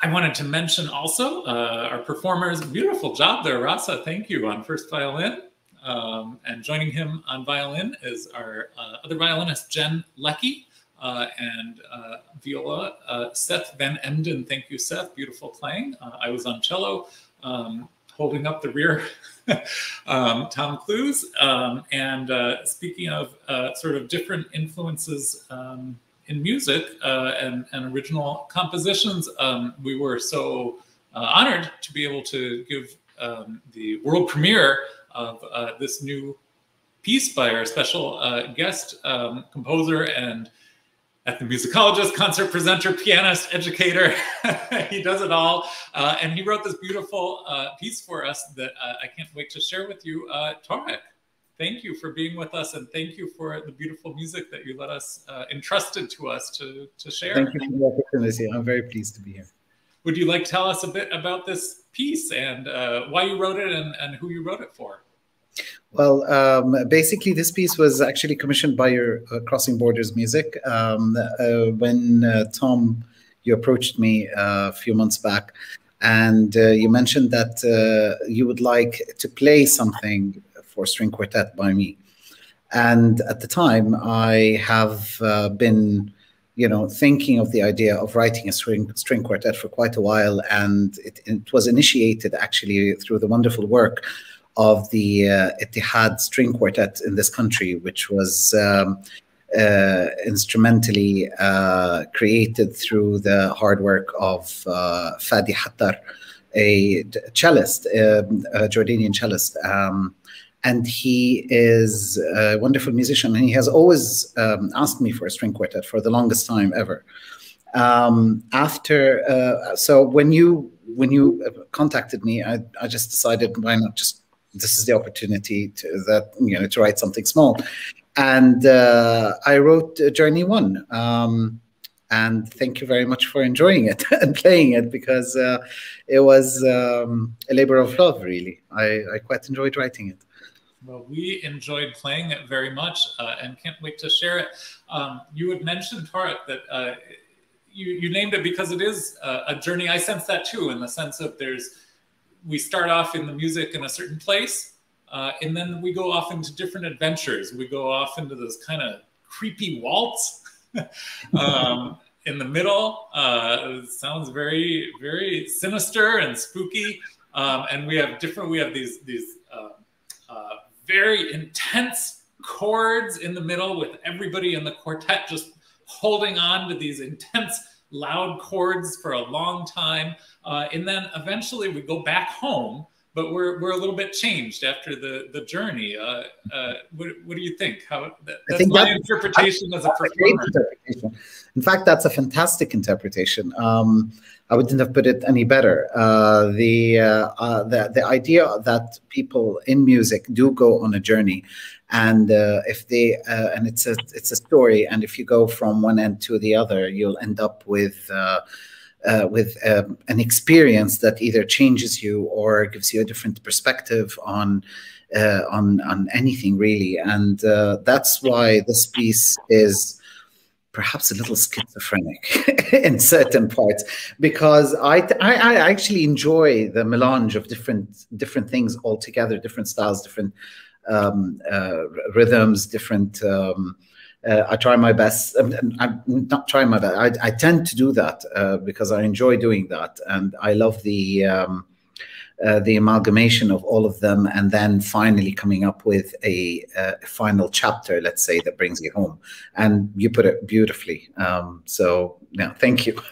I wanted to mention also uh, our performers. Beautiful job there, Rasa. Thank you on first violin. Um, and joining him on violin is our uh, other violinist, Jen Leckie, uh, and uh, viola, Seth Van Emden. Thank you, Seth. Beautiful playing. I was on cello, um, holding up the rear, [LAUGHS] um, Tom Clowes. Um, and speaking of sort of different influences um, in music uh, and, and, original compositions. Um, we were so uh, honored to be able to give um, the world premiere of uh, this new piece by our special uh, guest um, composer and ethnomusicologist, concert presenter, pianist, educator. [LAUGHS] he does it all. Uh, and he wrote this beautiful uh, piece for us that I can't wait to share with you, uh, Tarek thank you for being with us and thank you for the beautiful music that you let us uh, entrusted to us to, to share. Thank you for the opportunity. I'm very pleased to be here. Would you like to tell us a bit about this piece and uh, why you wrote it and, and who you wrote it for? Well, um, basically, this piece was actually commissioned by your uh, Crossing Borders Music. Um, uh, when uh, Tom, you approached me uh, a few months back, and you mentioned that you would like to play something for string quartet by me. And at the time, I have uh, been, you know, thinking of the idea of writing a string string quartet for quite a while, and it, it was initiated actually through the wonderful work of the uh, Ittihad String Quartet in this country, which was um, uh, instrumentally uh, created through the hard work of uh, Fadi Hattar, a cellist, um, a Jordanian cellist. Um, and he is a wonderful musician and he has always um, asked me for a string quartet for the longest time ever um, after uh, so when you when you contacted me I, I just decided why not just this is the opportunity to that you know to write something small and uh, i wrote uh, journey one um, and thank you very much for enjoying it [LAUGHS] and playing it because uh, it was um, a labor of love really I, I quite enjoyed writing it well, we enjoyed playing it very much uh, and can't wait to share it. Um, you had mentioned, Tarek, that uh, you, you named it because it is uh, a journey. I sense that too, in the sense of there's, we start off in the music in a certain place, uh, and then we go off into different adventures. We go off into this kind of creepy waltz. [LAUGHS] um, in the middle, uh, sounds very, very sinister and spooky. Um, and we have different, we have these, these, uh, very intense chords in the middle with everybody in the quartet just holding on to these intense loud chords for a long time. Uh, and then eventually we go back home but we're we're a little bit changed after the the journey. Uh, uh, what, what do you think? How that, that's I think my interpretation as a performer. In fact, that's a fantastic interpretation. Um, I wouldn't have put it any better. Uh, the, uh, uh, the the idea that people in music do go on a journey, and uh, if they uh, and it's a it's a story, and if you go from one end to the other, you'll end up with. Uh, with an experience that either changes you or gives you a different perspective on on on anything really, and that's why this piece is perhaps a little schizophrenic [LAUGHS] in certain parts because I, I, I actually enjoy the melange of different different things all together, different styles, different um, uh, rhythms, different. Um, uh, I try my best. I'm, I'm, not trying my best. I, I tend to do that uh, because I enjoy doing that, and I love the. Um, uh, the amalgamation of all of them and then finally coming up with a, a, final chapter let's say that brings you home. And you put it beautifully. Um, so yeah thank you. [LAUGHS]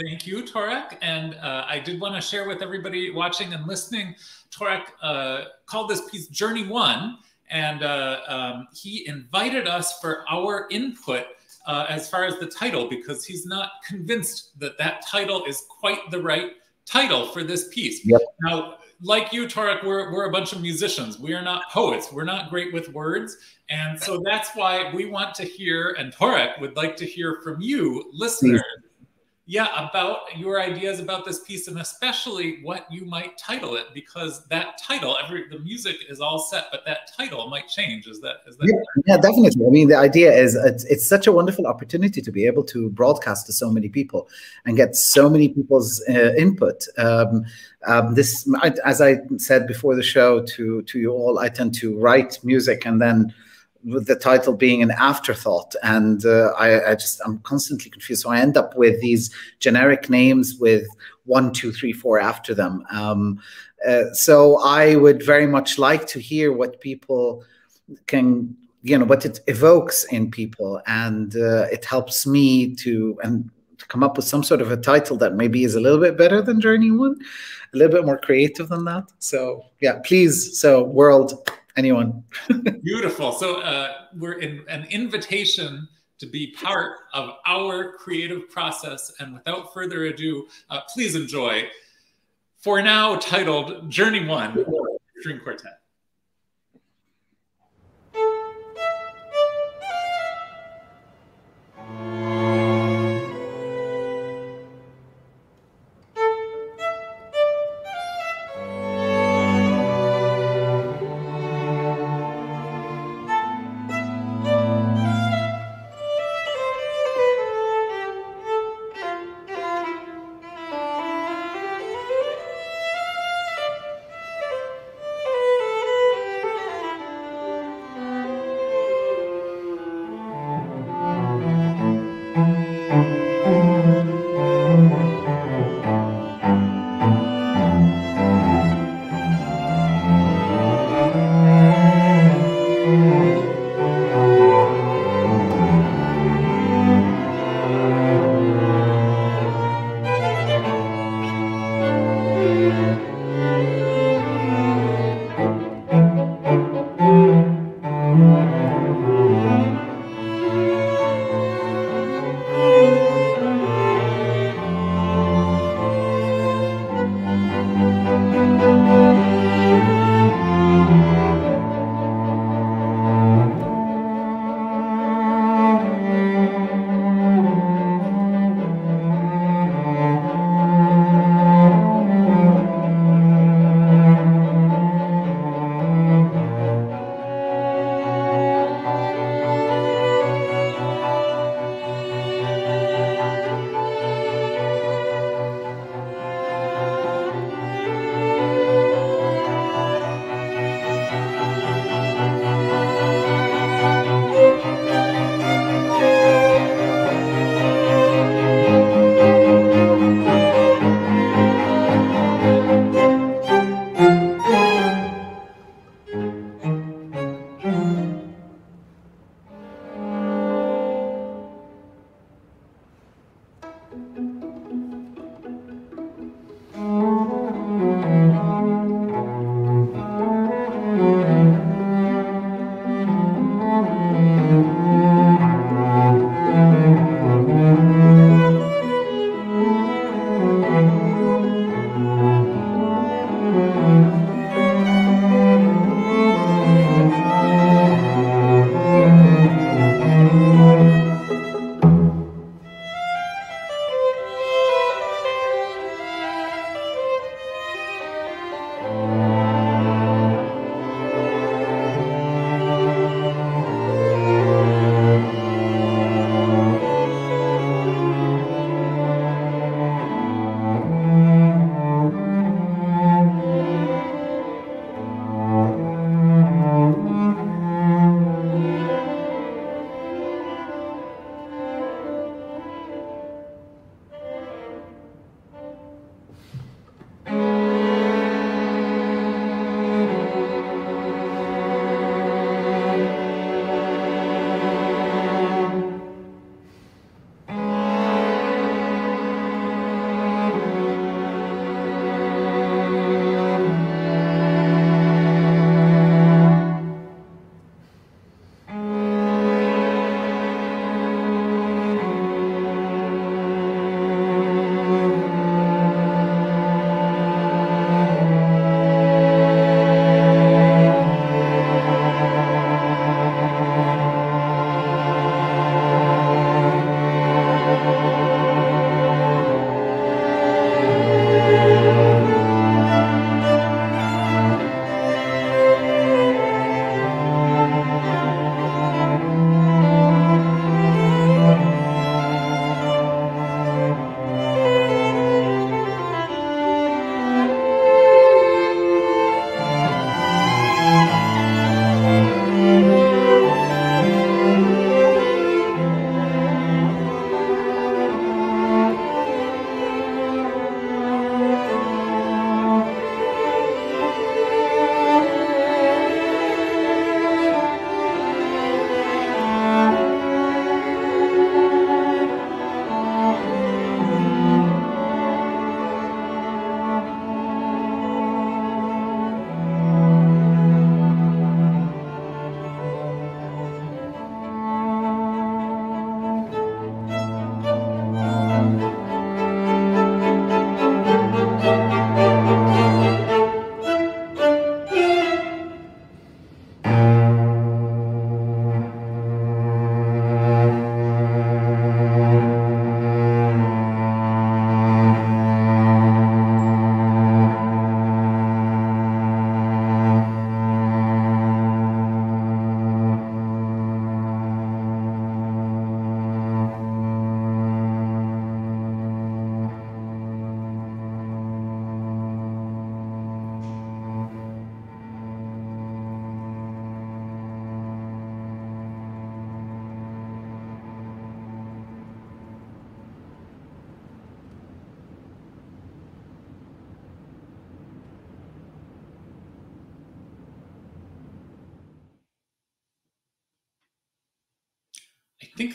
Thank you Tarek. And uh, i did want to share with everybody watching and listening Tarek uh, called this piece journey one. And uh, um, he invited us for our input uh, as far as the title because he's not convinced that that title is quite the right title for this piece. Yep. Now, like you, Tarek, we're, we're a bunch of musicians. We are not poets. We're not great with words. And so that's why we want to hear, and Tarek would like to hear from you, listeners, yeah, about your ideas about this piece and especially what you might title it, because that title, every the music is all set, but that title might change. Is that is that? Yeah, yeah definitely. I mean, the idea is it's, it's such a wonderful opportunity to be able to broadcast to so many people and get so many people's uh, input. Um, um, this, as I said before the show to to you all, I tend to write music and then with the title being an afterthought. And uh, I, I, just i'm constantly confused. So i end up with these generic names with one two three four after them. Um, uh, so i would very much like to hear what people can you know what it evokes in people. And uh, it helps me to and to come up with some sort of a title that maybe is a little bit better than journey one a little bit more creative than that. So yeah please. So world anyone. [LAUGHS] Beautiful. So uh, we're in an invitation to be part of our creative process. And without further ado, uh, please enjoy, for now titled Journey One, String Quartet.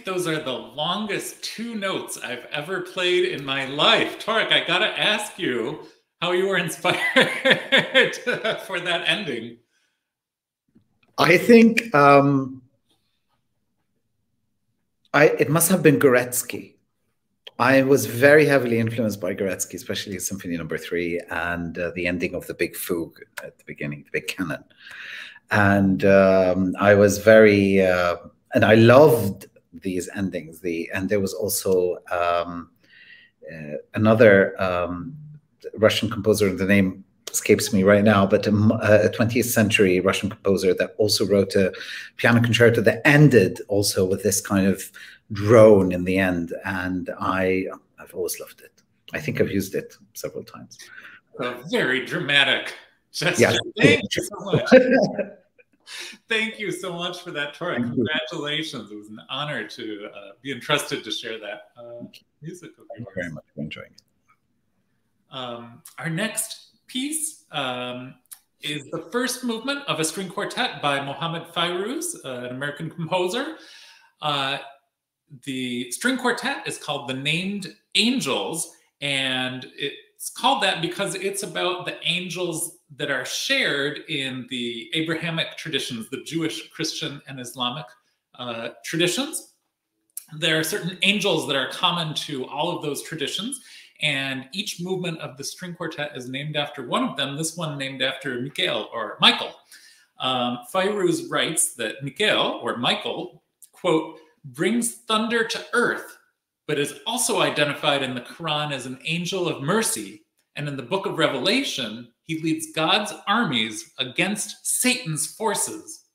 Those are the longest two notes I've ever played in my life. Tarek, I gotta ask you how you were [LAUGHS] inspired [LAUGHS] for that ending. I think um, I it must have been Gorecki. I was very heavily influenced by Gorecki, especially Symphony Number no. Three and uh, the ending of the Big Fugue at the beginning, the Big Canon. And um, I was very, uh, and I loved these endings. The and there was also um, uh, another um, Russian composer. The name escapes me right now, but a, a, 20th century Russian composer that also wrote a piano concerto that ended also with this kind of drone in the end. And I, I've always loved it. I think I've used it several times. A very dramatic. Yeah. Thank you so much. [LAUGHS] [LAUGHS] Thank you so much for that, Tori. Congratulations. It was an honor to uh, be entrusted to share that uh, music with you. very much for enjoying it. Um, our next piece um, is the first movement of a string quartet by Mohammed Fairouz, uh, an American composer. Uh, the string quartet is called The Named Angels, and it's called that because it's about the angels that are shared in the Abrahamic traditions, the Jewish, Christian, and Islamic uh, traditions. There are certain angels that are common to all of those traditions, and each movement of the string quartet is named after one of them. This one named after Michael or Michael. Um, Fairouz writes that Michael or Michael, quote, brings thunder to earth, but is also identified in the Quran as an angel of mercy. And in the book of Revelation, he leads God's armies against Satan's forces.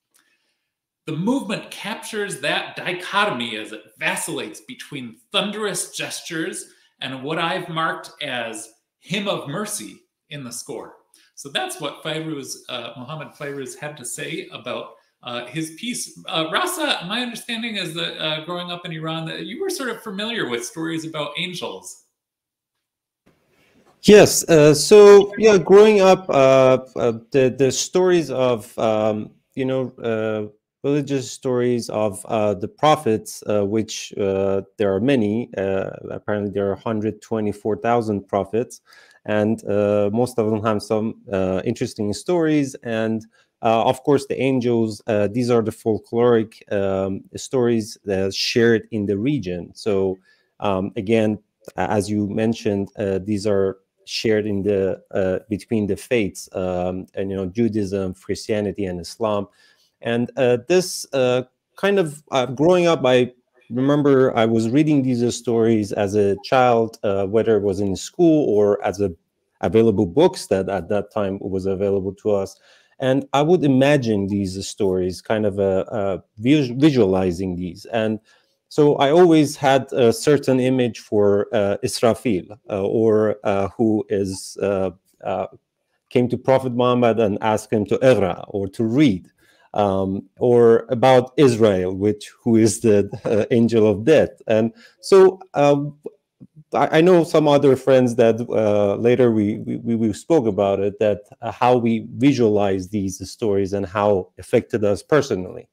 The movement captures that dichotomy as it vacillates between thunderous gestures and what I've marked as hymn of mercy in the score. So that's what Fairouz, uh, Mohammed Fairouz had to say about uh, his piece. Uh, Rasa, my understanding is that uh, growing up in Iran, that you were sort of familiar with stories about angels. Yes. Uh, so yeah, growing up, uh, uh, the the stories of um, you know religious stories of uh, the prophets, uh, which uh, there are many. Uh, apparently, there are 124,000 prophets, and uh, most of them have some uh, interesting stories. And of course, the angels, these are the folkloric um, stories shared in the region. So, um, again, as you mentioned, these are shared in the between the faiths, um, and you know, Judaism, Christianity, and Islam. And uh, this uh, kind of uh, growing up, I remember I was reading these stories as a child, uh, whether it was in school or as a available books that at that time was available to us. And I would imagine these stories, kind of uh, uh, visualizing these. And so I always had a certain image for Israfil, or who is came to Prophet Muhammad and asked him to iqra or to read um, or about Azrael, which who is the uh, angel of death. And so um, I, I, know some other friends that uh, later we, we, we spoke about it that uh, how we visualize these stories and how affected us personally.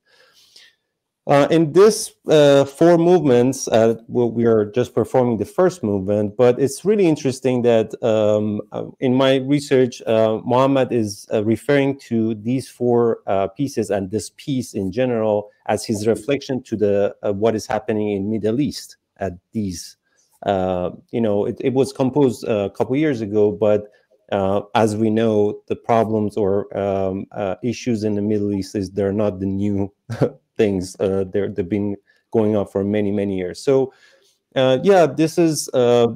Uh, in this uh, four movements, uh, we are just performing the first movement, but it's really interesting that um, uh, in my research, uh, Mohammed is uh, referring to these four pieces and this piece in general as his reflection to the what is happening in Middle East at these. you know, it, it, was composed a couple years ago, but as we know, the problems or um, issues in the Middle East is they're not the new [LAUGHS] things. Uh, they're, they've been going on for many, many years. So, uh, yeah, this is, uh,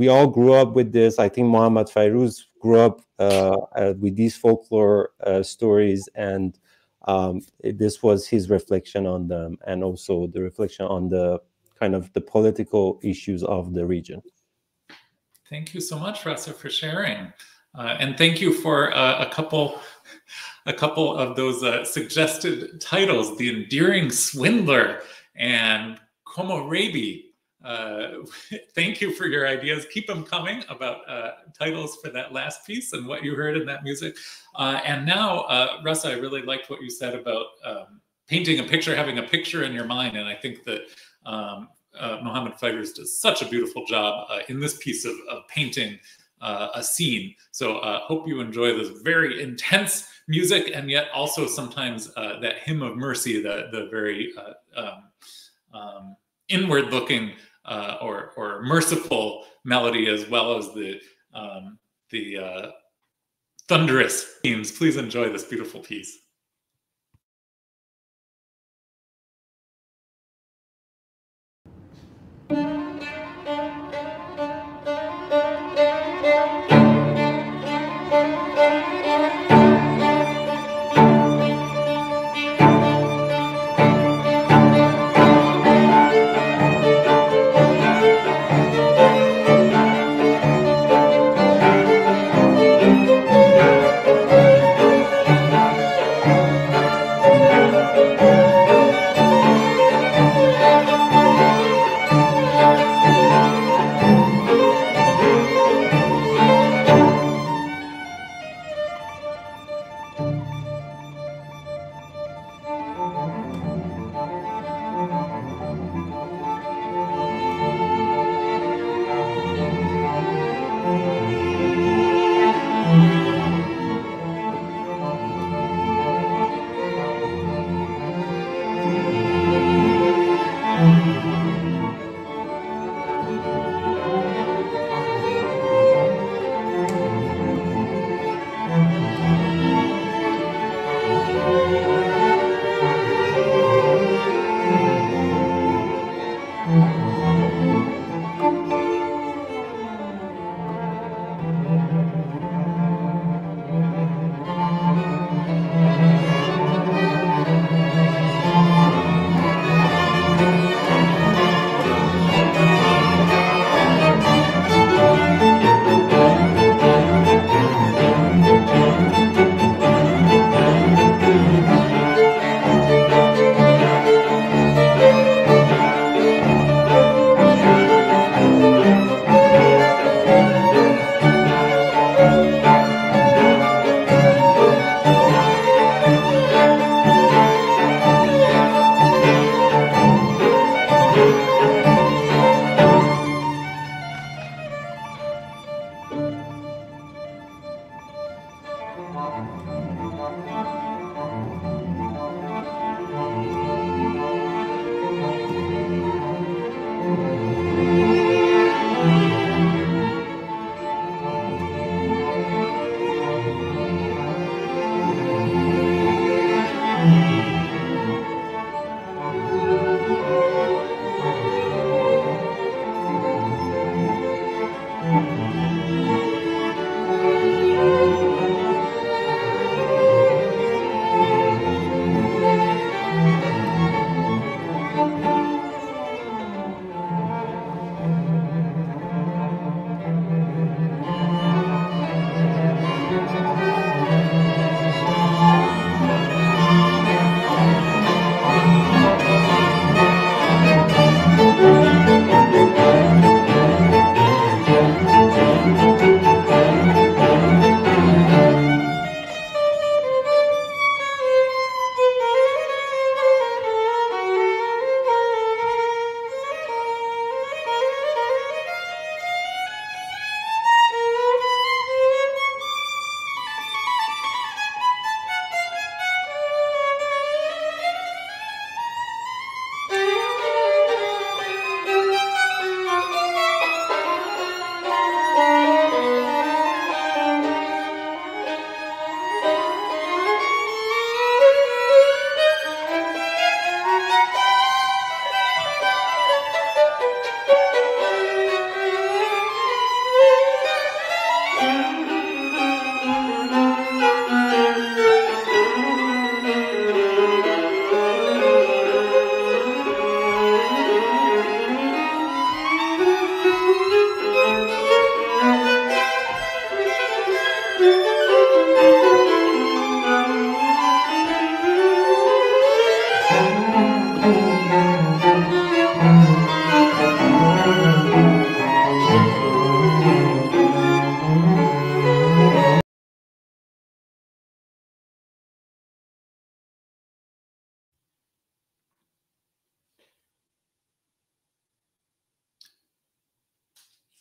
we all grew up with this. I think Mohammed Fairouz grew up uh, uh, with these folklore uh, stories, and um, it, this was his reflection on them, and also the reflection on the kind of the political issues of the region. Thank you so much, Rasa, for sharing. Uh, and thank you for uh, a couple a couple of those uh, suggested titles, The Endearing Swindler and Komorebi. Uh, [LAUGHS] thank you for your ideas. Keep them coming about uh, titles for that last piece and what you heard in that music. Uh, and now, uh, Russ, I really liked what you said about um, painting a picture, having a picture in your mind. And I think that um, uh, Mohammed Fairouz does such a beautiful job uh, in this piece of, of painting a scene. So uh, hope you enjoy this very intense music and yet also sometimes uh, that hymn of mercy, the, the very uh, um, um, inward looking uh, or, or merciful melody, as well as the, um, the uh, thunderous themes. Please enjoy this beautiful piece.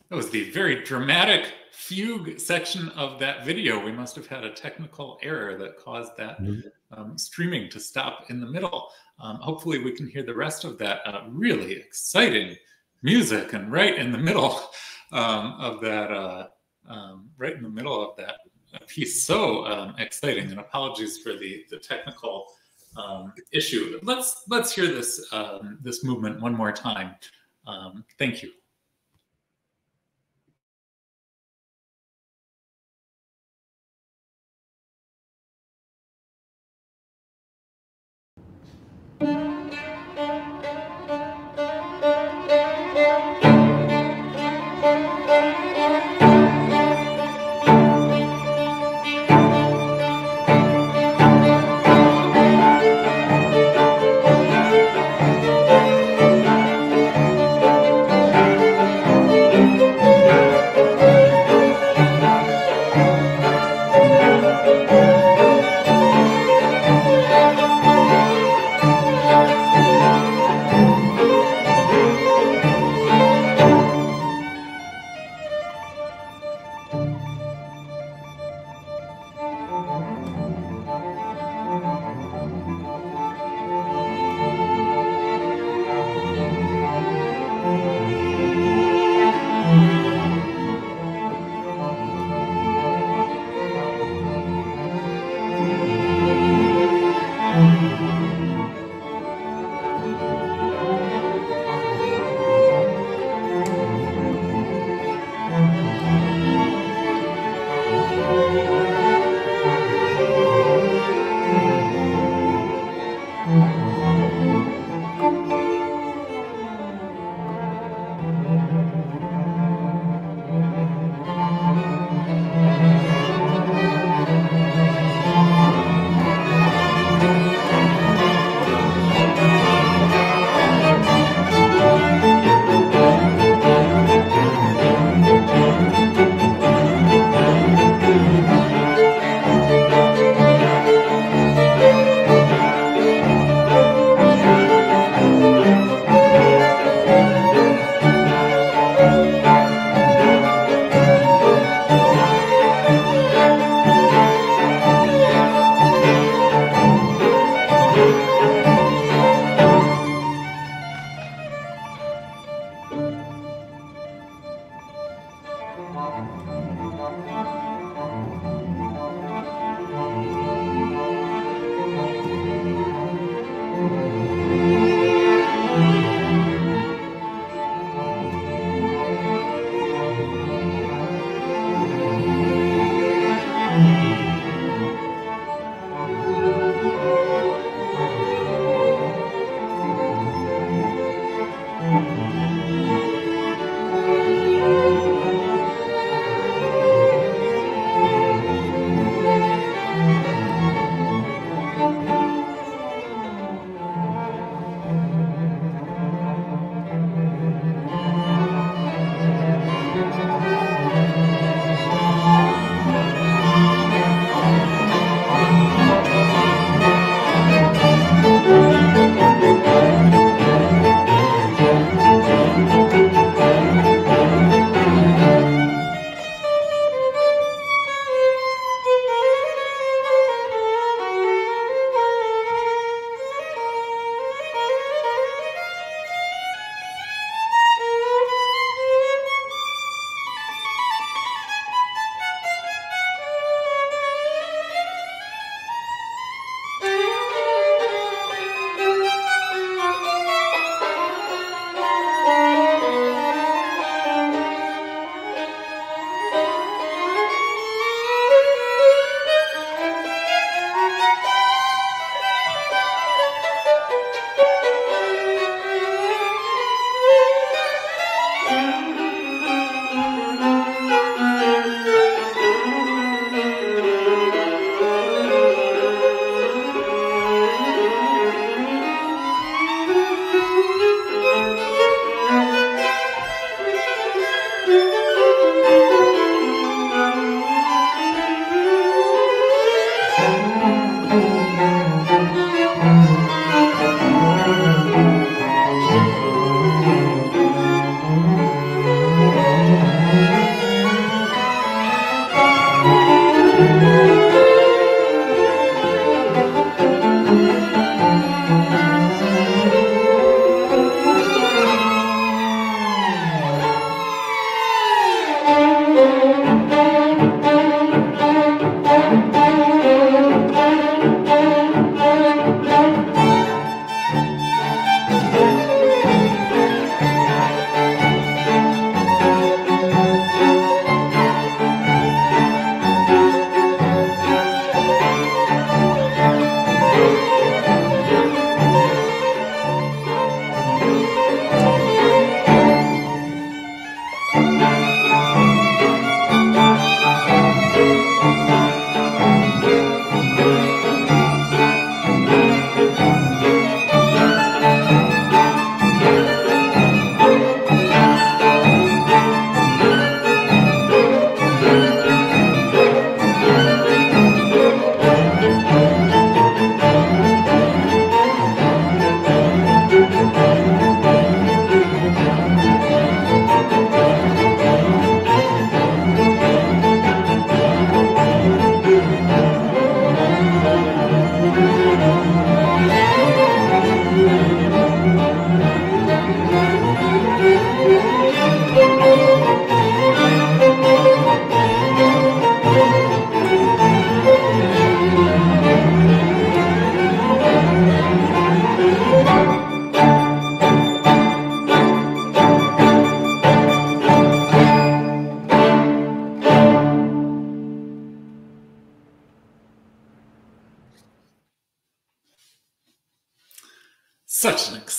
That was the very dramatic fugue section of that video. We must have had a technical error that caused that mm-hmm. um, streaming to stop in the middle. Um, hopefully, we can hear the rest of that uh, really exciting music and right in the middle um, of that, uh, um, right in the middle of that piece. So um, exciting. And apologies for the the technical um, issue. Let's let's hear this this movement one more time. thank you. Música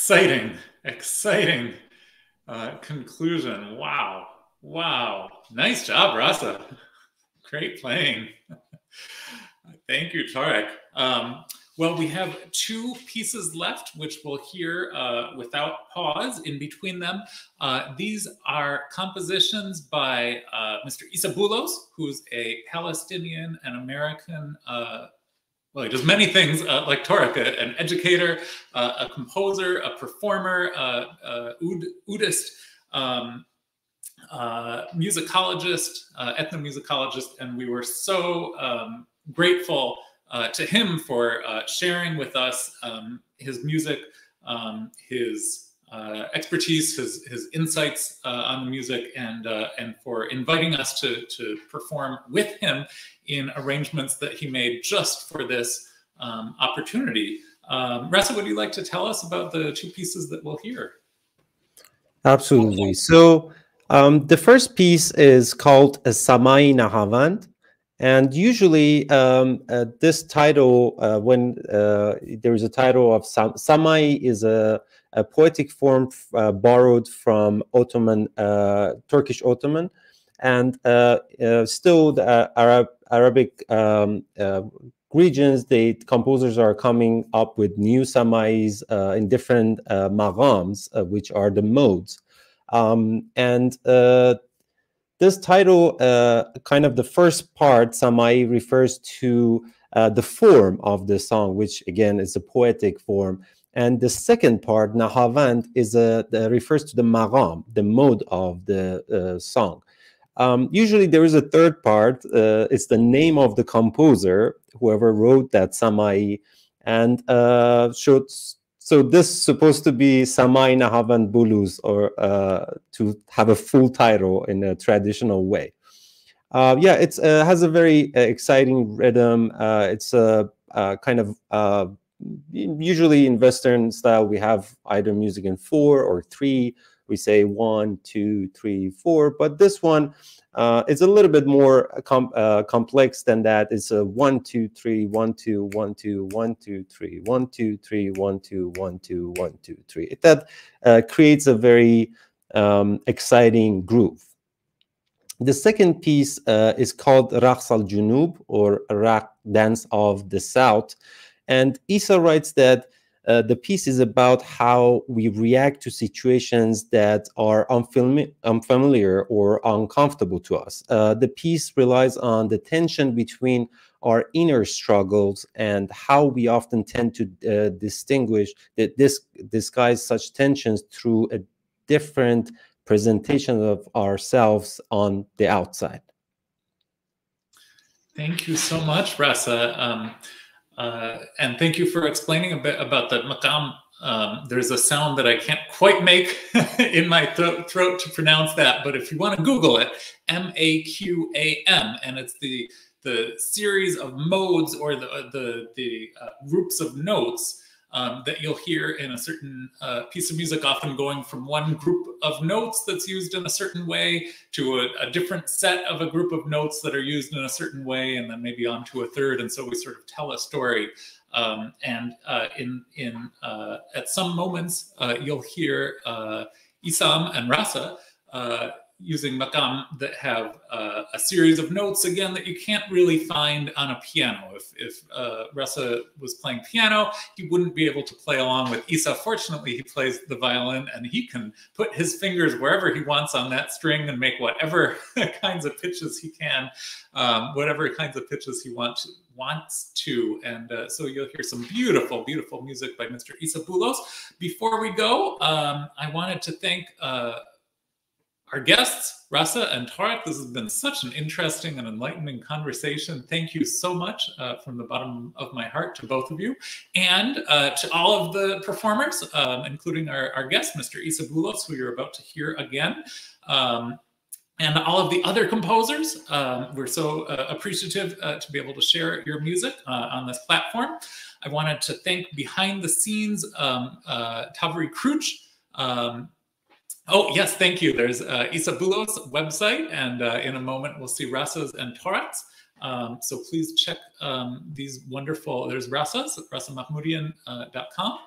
exciting, exciting uh, conclusion. Wow. Wow. Nice job, Rasa. Great playing. [LAUGHS] Thank you, Tarek. Um, well, we have two pieces left, which we'll hear uh, without pause in between them. Uh, these are compositions by uh, Mr. Issa Boulos, who's a Palestinian and American, uh, well, he does many things uh, like Tarek, an educator, uh, a composer, a performer, uh, oud, oudist, um, musicologist, ethnomusicologist, and we were so um, grateful uh, to him for uh, sharing with us um, his music, um, his uh, expertise, his, his insights uh, on the music, and, uh, and for inviting us to, to perform with him in arrangements that he made just for this um, opportunity. Um, Rasa, would you like to tell us about the two pieces that we'll hear? Absolutely. So um, the first piece is called Samai Nahavand. And usually, um, uh, this title, uh, when uh, there is a title of Sam Samai, is a, a poetic form uh, borrowed from Ottoman, uh, Turkish Ottoman, and uh, still the Arab, Arabic um, regions, the composers are coming up with new Samais in different uh, maqams, which are the modes. Um, and this title, uh, kind of the first part, Samai refers to uh, the form of the song, which again is a poetic form. And the second part, Nahavand, is a, refers to the maqam, the mode of the uh, song. Um, usually there is a third part. Uh, it's the name of the composer, whoever wrote that Samai, and uh, so this is supposed to be Samai Nahavan Boulos, or uh, to have a full title in a traditional way. Uh, yeah, it uh, has a very uh, exciting rhythm. It's a kind of usually in Western style, we have either music in four or three. We say one, two, three, four. But this one uh, it's a little bit more com uh, complex than that. It's a one, two, three, one, two, one, two, one, two, three, one, two, three, one, two, one, two, one, two, three. That uh, creates a very um, exciting groove. The second piece uh, is called Raqs al Junub or Raq Dance of the South. And Issa writes that uh, the piece is about how we react to situations that are unfamiliar, unfamiliar or uncomfortable to us. Uh, the piece relies on the tension between our inner struggles and how we often tend to uh, distinguish that this disguise such tensions through a different presentation of ourselves on the outside. Thank you so much, Rasa. Um, uh, and thank you for explaining a bit about the maqam. Um, there's a sound that I can't quite make [LAUGHS] in my throat, throat to pronounce that, but if you want to Google it, M-A-Q-A-M, and it's the the series of modes or the the the uh, groups of notes um, that you'll hear in a certain uh, piece of music, often going from one group of notes that's used in a certain way to a, a, different set of a group of notes that are used in a certain way, and then maybe onto a third. And so we sort of tell a story. Um, and uh, in in uh, at some moments, uh, you'll hear uh, Isam and Rasa uh, using maqam that have uh, a series of notes again that you can't really find on a piano. If, if uh, Rasa was playing piano, he wouldn't be able to play along with Issa. Fortunately, he plays the violin and he can put his fingers wherever he wants on that string and make whatever [LAUGHS] kinds of pitches he can, um, whatever kinds of pitches he wants wants to. And uh, so you'll hear some beautiful, beautiful music by Mr. Issa Boulos. Before we go, um, I wanted to thank uh, our guests, Rasa and Tarek. This has been such an interesting and enlightening conversation. Thank you so much uh, from the bottom of my heart to both of you and uh, to all of the performers, um, including our, our guest, Mr. Issa Boulos, who you're about to hear again. Um, and all of the other composers. Um, we're so uh, appreciative uh, to be able to share your music uh, on this platform. I wanted to thank behind the scenes um, uh, Thavary Krouch, um, Oh, yes, thank you. There's uh, Issa Boulos's website, and uh, in a moment we'll see Rasas and Tarek's. Um, so please check um, these wonderful, there's Rasas, rasamahmoudian.com.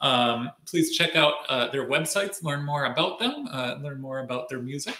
Um, please check out uh, their websites, learn more about them, uh, learn more about their music.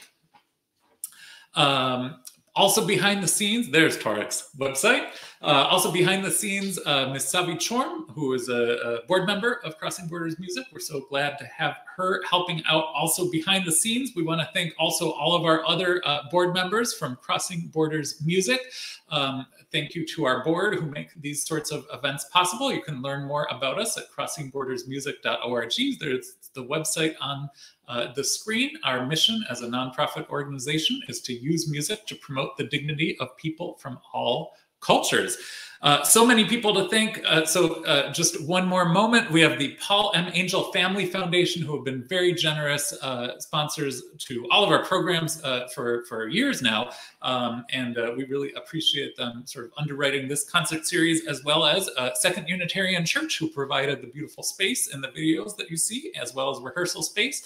Um, also behind the scenes, there's Tarek's website. Uh, also behind the scenes, uh, Miss Savi Chorm, who is a, a, board member of Crossing Borders Music. We're so glad to have her helping out also behind the scenes. We want to thank also all of our other uh, board members from Crossing Borders Music. Um, thank you to our board who make these sorts of events possible. You can learn more about us at crossingbordersmusic.org. There's the website on uh, the screen. Our mission as a nonprofit organization is to use music to promote the dignity of people from all cultures. Uh, so many people to thank. Uh, so uh, just one more moment. We have the Paul M. Angell Family Foundation, who have been very generous uh, sponsors to all of our programs uh, for, for years now. Um, and uh, we really appreciate them sort of underwriting this concert series, as well as Second Unitarian Church, who provided the beautiful space and the videos that you see, as well as rehearsal space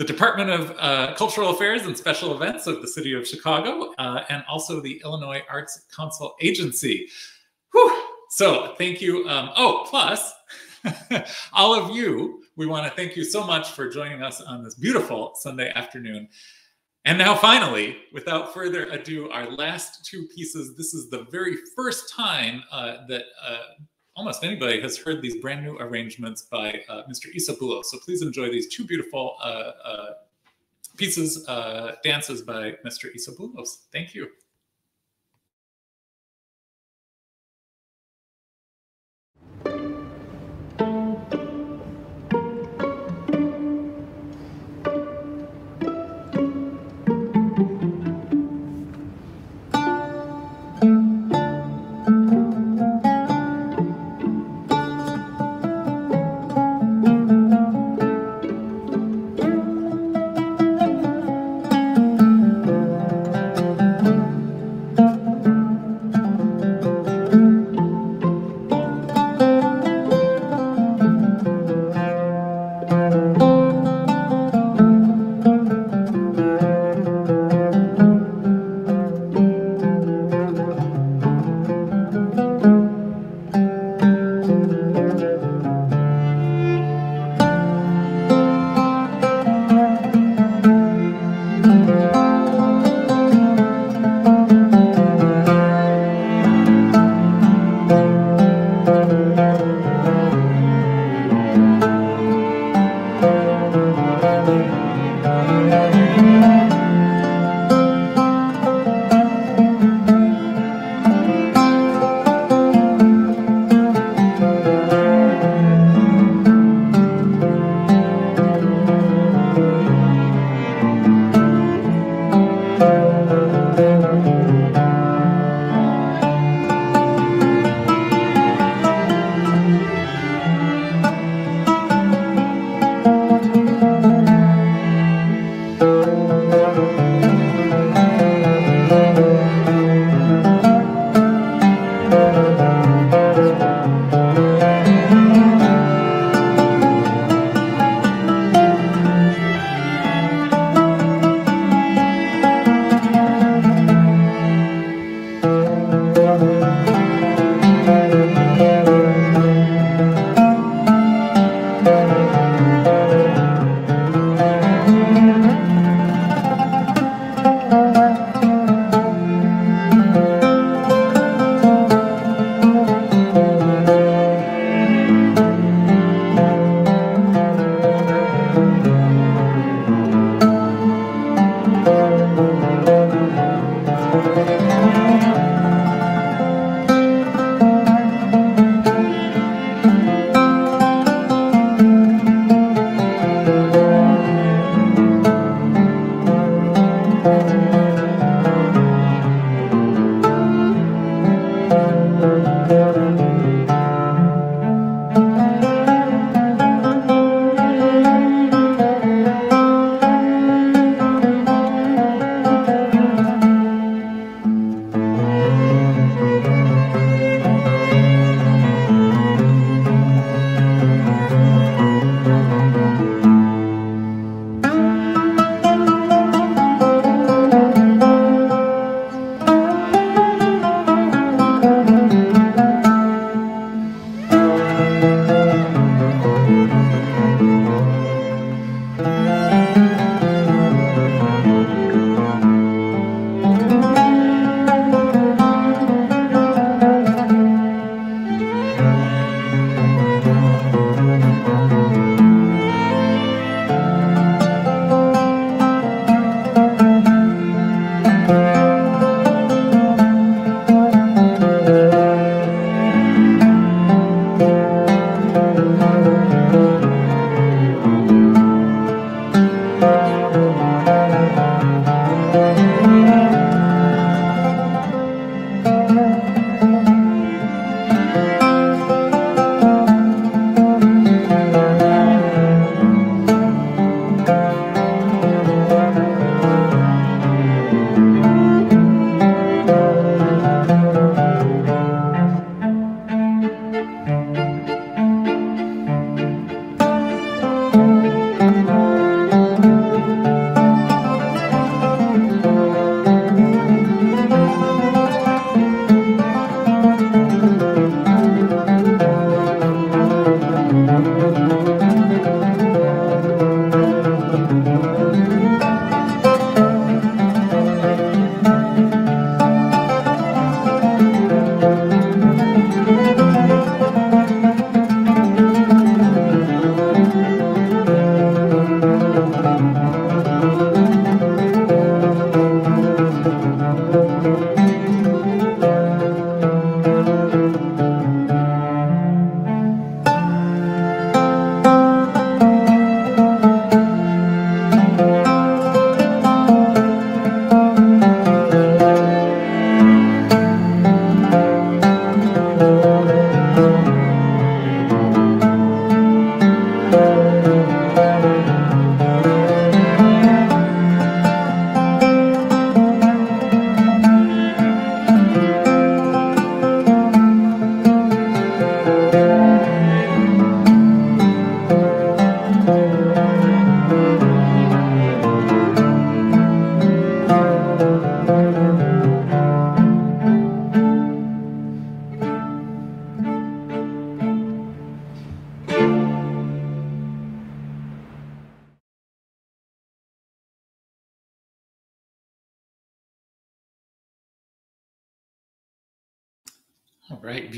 the Department of uh, Cultural Affairs and Special Events of the City of Chicago, uh, and also the Illinois Arts Council Agency. Whew. So thank you. Um, oh, plus [LAUGHS] all of you, we want to thank you so much for joining us on this beautiful Sunday afternoon. And now, finally, without further ado, our last two pieces. This is the very first time uh, that uh, almost anybody has heard these brand new arrangements by uh, Mr. Issa Boulos. So please enjoy these two beautiful uh, uh, pieces, uh, dances by Mr. Issa Boulos. Thank you.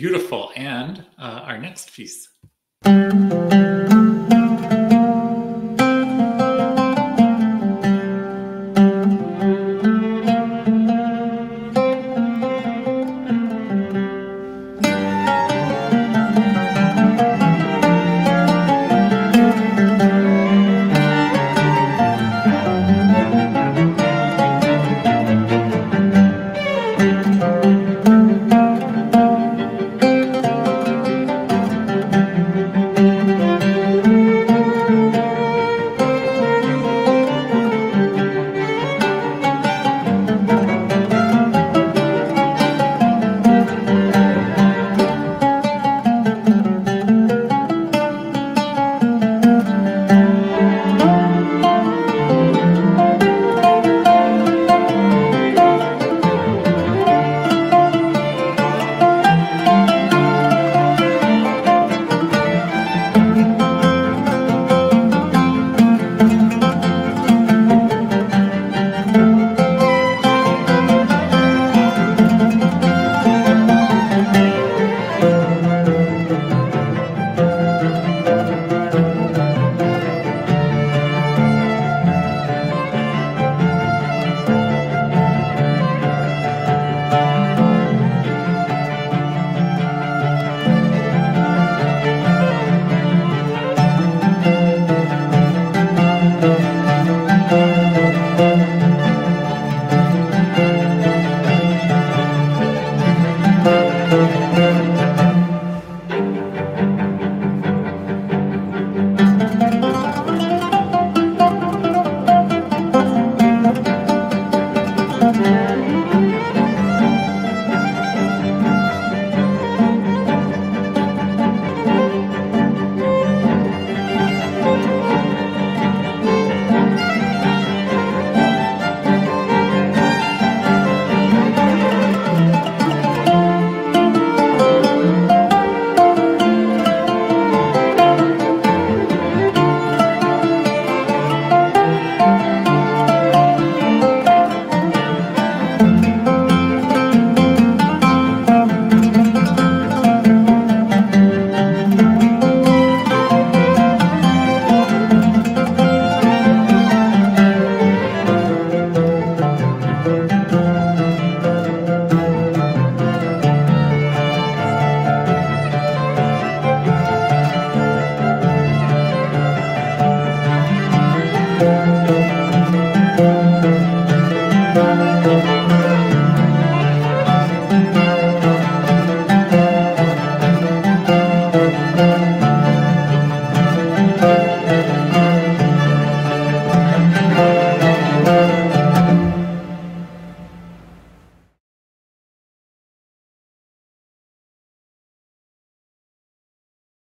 Beautiful. And uh, our next piece.